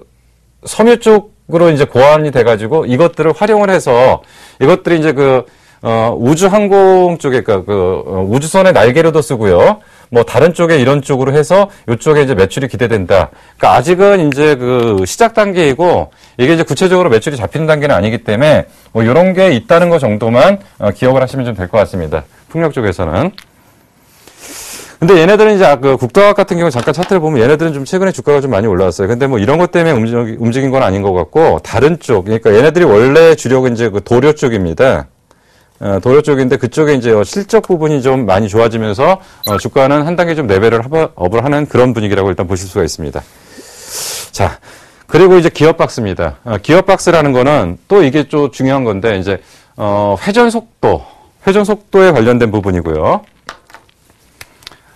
섬유 쪽으로 이제 고안이 돼 가지고 이것들을 활용을 해서 이것들이 이제 그 어, 우주 항공 쪽에 그러니까 그 어, 우주선의 날개로도 쓰고요. 뭐 다른 쪽에 이런 쪽으로 해서 이쪽에 이제 매출이 기대된다. 그러니까 아직은 이제 그 시작 단계이고 이게 이제 구체적으로 매출이 잡히는 단계는 아니기 때문에 뭐 이런 게 있다는 것 정도만 어, 기억을 하시면 좀 될 것 같습니다. 풍력 쪽에서는. 근데 얘네들은 이제 그 국도학 같은 경우 잠깐 차트를 보면 얘네들은 좀 최근에 주가가 좀 많이 올라왔어요. 근데 뭐 이런 것 때문에 움직인 건 아닌 것 같고 다른 쪽, 그러니까 얘네들이 원래 주력은 이제 그 도료 쪽입니다. 어, 도료 쪽인데 그쪽에 이제 실적 부분이 좀 많이 좋아지면서 어, 주가는 한 단계 좀 레벨을 업을 하는 그런 분위기라고 일단 보실 수가 있습니다. 자, 그리고 이제 기업 박스입니다. 어, 기업 박스라는 거는 또 이게 좀 중요한 건데 이제 회전 속도, 회전 속도에 관련된 부분이고요.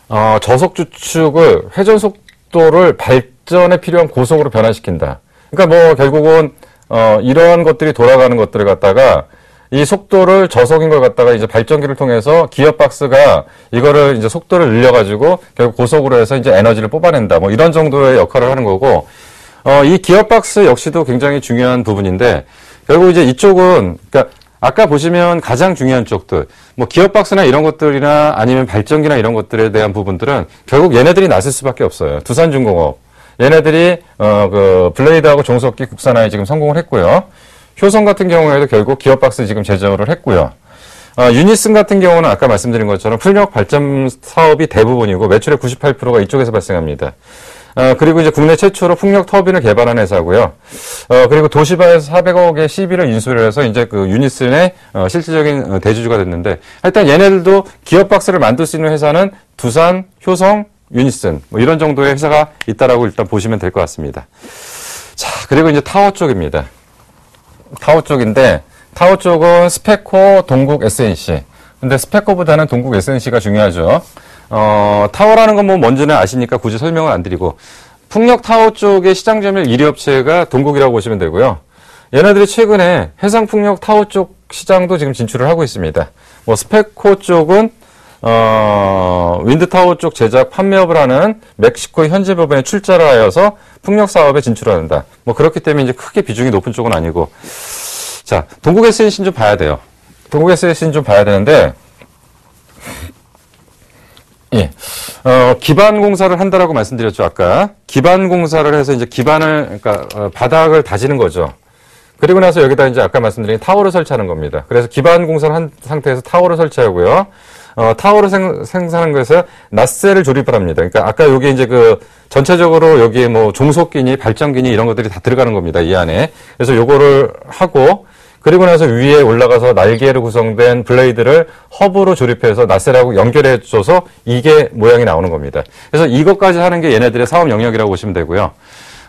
어, 저속 주축을 회전 속도를 발전에 필요한 고속으로 변화시킨다. 그러니까 뭐 결국은 어, 이런 것들이 돌아가는 것들을 갖다가 이 속도를 저속인 걸 갖다가 이제 발전기를 통해서 기어 박스가 이거를 이제 속도를 늘려가지고 결국 고속으로 해서 이제 에너지를 뽑아낸다. 뭐 이런 정도의 역할을 하는 거고, 어, 이 기어 박스 역시도 굉장히 중요한 부분인데, 결국 이제 이쪽은, 그러니까 아까 보시면 가장 중요한 쪽들, 뭐 기어 박스나 이런 것들이나 아니면 발전기나 이런 것들에 대한 부분들은 결국 얘네들이 나설 수밖에 없어요. 두산중공업. 얘네들이, 어, 그, 블레이드하고 종속기 국산화에 지금 성공을 했고요. 효성 같은 경우에도 결국 기어박스 지금 제조를 했고요. 어, 유니슨 같은 경우는 아까 말씀드린 것처럼 풍력 발전 사업이 대부분이고 매출의 98%가 이쪽에서 발생합니다. 어, 그리고 이제 국내 최초로 풍력 터빈을 개발한 회사고요. 어, 그리고 도시바에서 400억의 CB를 인수를 해서 이제 그 유니슨의 어, 실질적인 어, 대주주가 됐는데 일단 얘네들도 기어 박스를 만들 수 있는 회사는 두산, 효성, 유니슨 뭐 이런 정도의 회사가 있다라고 일단 보시면 될 것 같습니다. 자, 그리고 이제 타워 쪽입니다. 타워 쪽인데 타워 쪽은 스페코, 동국, SNC. 근데 스페코보다는 동국 SNC가 중요하죠. 어, 타워라는 건 뭐 뭔지는 아시니까 굳이 설명을 안 드리고 풍력 타워 쪽의 시장 점유율 1위 업체가 동국이라고 보시면 되고요. 얘네들이 최근에 해상 풍력 타워 쪽 시장도 지금 진출을 하고 있습니다. 뭐 스페코 쪽은 어, wind tower 쪽 제작 판매업을 하는 멕시코 현지 법인에 출자를 하여서 풍력 사업에 진출한다. 뭐 그렇기 때문에 이제 크게 비중이 높은 쪽은 아니고. 자, 동국 SNC는 좀 봐야 돼요. 동국 SNC는 좀 봐야 되는데, 예. 어, 기반 공사를 한다라고 말씀드렸죠, 아까. 기반 공사를 해서 이제 기반을, 그러니까, 어, 바닥을 다지는 거죠. 그리고 나서 여기다 이제 아까 말씀드린 타워를 설치하는 겁니다. 그래서 기반 공사를 한 상태에서 타워를 설치하고요. 어, 타워를 생, 생산한 것에서 낫셀을 조립을 합니다. 그러니까 아까 여기 이제 그 전체적으로 여기에 뭐 종속기니 발전기니 이런 것들이 다 들어가는 겁니다. 이 안에. 그래서 요거를 하고 그리고 나서 위에 올라가서 날개로 구성된 블레이드를 허브로 조립해서 낫셀하고 연결해 줘서 이게 모양이 나오는 겁니다. 그래서 이것까지 하는 게 얘네들의 사업 영역이라고 보시면 되고요.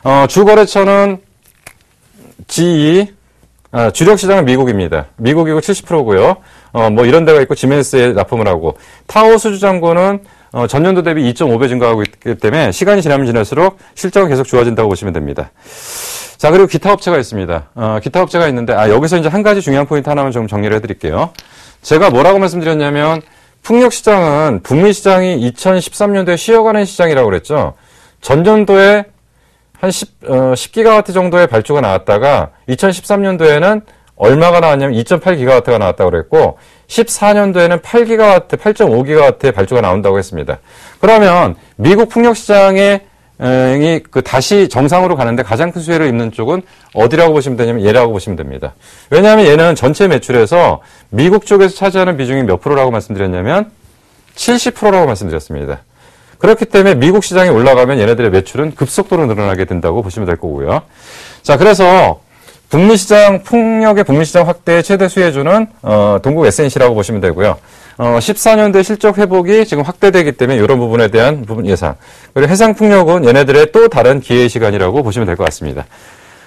어, 주거래처는 GE, 아, 주력 시장은 미국입니다. 미국이고 70%고요. 어, 뭐 이런 데가 있고 지멘스에 납품을 하고 타워 수주 잔고는 어, 전년도 대비 2.5배 증가하고 있기 때문에 시간이 지나면 지날수록 실적은 계속 좋아진다고 보시면 됩니다. 자, 그리고 기타 업체가 있습니다. 어, 기타 업체가 있는데, 아, 여기서 이제 한 가지 중요한 포인트 하나만 좀 정리를 해드릴게요. 제가 뭐라고 말씀드렸냐면, 풍력 시장은 북미 시장이 2013년도에 쉬어가는 시장이라고 그랬죠. 전년도에 한 10, 어, 10기가와트 정도의 발주가 나왔다가 2013년도에는 얼마가 나왔냐면 2.8기가와트가 나왔다고 그랬고 14년도에는 8기가와트, 8.5기가와트의 발주가 나온다고 했습니다. 그러면 미국 풍력 시장의 그 다시 정상으로 가는데 가장 큰 수혜를 입는 쪽은 어디라고 보시면 되냐면 얘라고 보시면 됩니다. 왜냐하면 얘는 전체 매출에서 미국 쪽에서 차지하는 비중이 몇 프로라고 말씀드렸냐면 70%라고 말씀드렸습니다. 그렇기 때문에 미국 시장이 올라가면 얘네들의 매출은 급속도로 늘어나게 된다고 보시면 될 거고요. 자, 그래서 북미 시장 풍력의 북미 시장 확대의 최대 수혜주는 어, 동국 SNC라고 보시면 되고요. 어, 14년도에 실적 회복이 지금 확대되기 때문에 이런 부분에 대한 부분 예상. 그리고 해상풍력은 얘네들의 또 다른 기회 시장이라고 보시면 될 것 같습니다.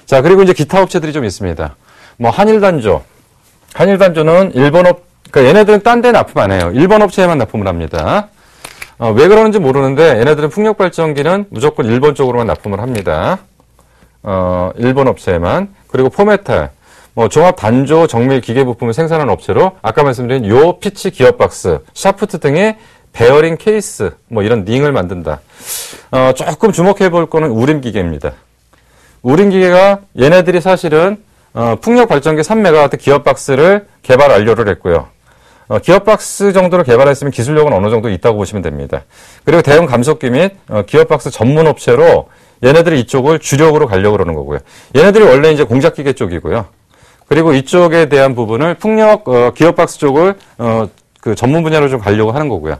자, 그리고 이제 기타 업체들이 좀 있습니다. 뭐, 한일단조. 한일단조는 일본 업, 그러니까 얘네들은 딴데 납품 안 해요. 일본 업체에만 납품을 합니다. 어, 왜 그러는지 모르는데 얘네들은 풍력 발전기는 무조건 일본 쪽으로만 납품을 합니다. 어, 일본 업체에만. 그리고 포메탈. 뭐 종합 단조 정밀 기계 부품을 생산하는 업체로 아까 말씀드린 yaw 피치 기어 박스, 샤프트 등의 베어링 케이스 뭐 이런 링을 만든다. 어, 조금 주목해 볼 거는 우림 기계입니다. 우림 기계가 얘네들이 사실은 어, 풍력 발전기 3메가와트 기어 박스를 개발 완료를 했고요. 어, 기어 박스 정도로 개발했으면 기술력은 어느 정도 있다고 보시면 됩니다. 그리고 대형 감속기 및 어, 기어 박스 전문 업체로 얘네들이 이쪽을 주력으로 가려고 그러는 거고요. 얘네들이 원래 이제 공작기계 쪽이고요. 그리고 이쪽에 대한 부분을 풍력 어, 기어박스 쪽을 어, 그 전문 분야로 좀 가려고 하는 거고요.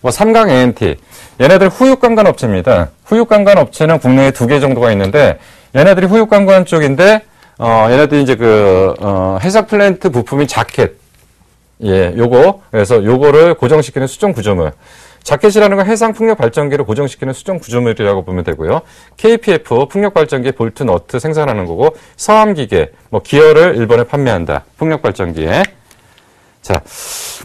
뭐 삼강 M&T 얘네들 후육강관 업체입니다. 후육강관 업체는 국내에 두 개 정도가 있는데 얘네들이 후육강관 쪽인데 어, 얘네들이 이제 그 어, 해양 플랜트 부품인 jacket 예, 요거 그래서 요거를 고정시키는 수중 구조물 jacket이라는 건 해상 풍력 발전기를 고정시키는 수중 구조물이라고 보면 되고요. KPF 풍력 발전기 볼트 너트 생산하는 거고 서암 기계 뭐 기어를 일본에 판매한다. 풍력 발전기에. 자,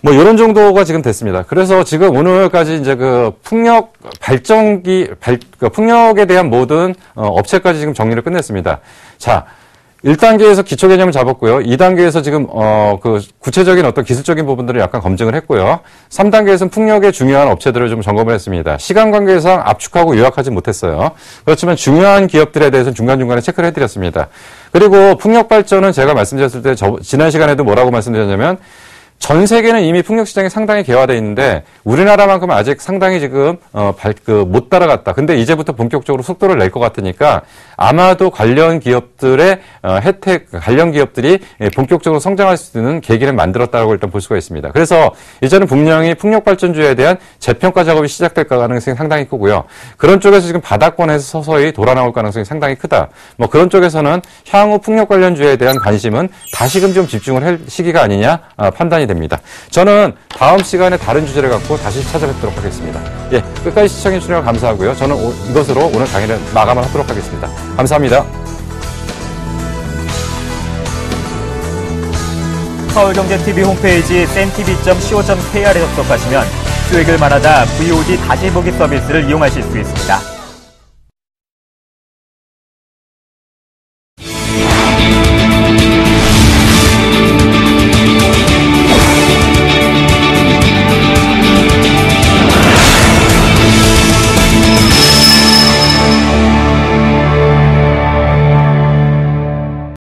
뭐 이런 정도가 지금 됐습니다. 그래서 지금 오늘까지 이제 그 풍력 발전기 발, 그 풍력에 대한 모든 어, 업체까지 지금 정리를 끝냈습니다. 자, 1단계에서 기초 개념을 잡았고요. 2단계에서 지금 어, 그 구체적인 어떤 기술적인 부분들을 약간 검증을 했고요. 3단계에서는 풍력의 중요한 업체들을 좀 점검을 했습니다. 시간 관계상 압축하고 요약하지 못했어요. 그렇지만 중요한 기업들에 대해서는 중간중간에 체크를 해드렸습니다. 그리고 풍력 발전은 제가 말씀드렸을 때 저, 지난 시간에도 뭐라고 말씀드렸냐면 전 세계는 이미 풍력 시장이 상당히 개화돼 있는데 우리나라만큼은 아직 상당히 지금 어, 발, 그, 못 따라갔다. 근데 이제부터 본격적으로 속도를 낼 것 같으니까 아마도 관련 기업들의 어, 혜택, 관련 기업들이 예, 본격적으로 성장할 수 있는 계기를 만들었다고 일단 볼 수가 있습니다. 그래서 이제는 분명히 풍력 발전주에 대한 재평가 작업이 시작될 가능성이 상당히 크고요. 그런 쪽에서 지금 바닥권에서 서서히 돌아 나올 가능성이 상당히 크다. 뭐 그런 쪽에서는 향후 풍력 관련주에 대한 관심은 다시금 좀 집중을 할 시기가 아니냐 아, 판단이 됩니다. 저는 다음 시간에 다른 주제를 갖고 다시 찾아뵙도록 하겠습니다. 예, 끝까지 시청해 주시면 감사하고요. 저는 오- 이것으로 오늘 강의를 마감을 하도록 하겠습니다. 감사합니다. 서울경제TV 홈페이지 센TV.co.kr에 접속하시면 수익을 말하다 VOD 다시 보기 서비스를 이용하실 수 있습니다.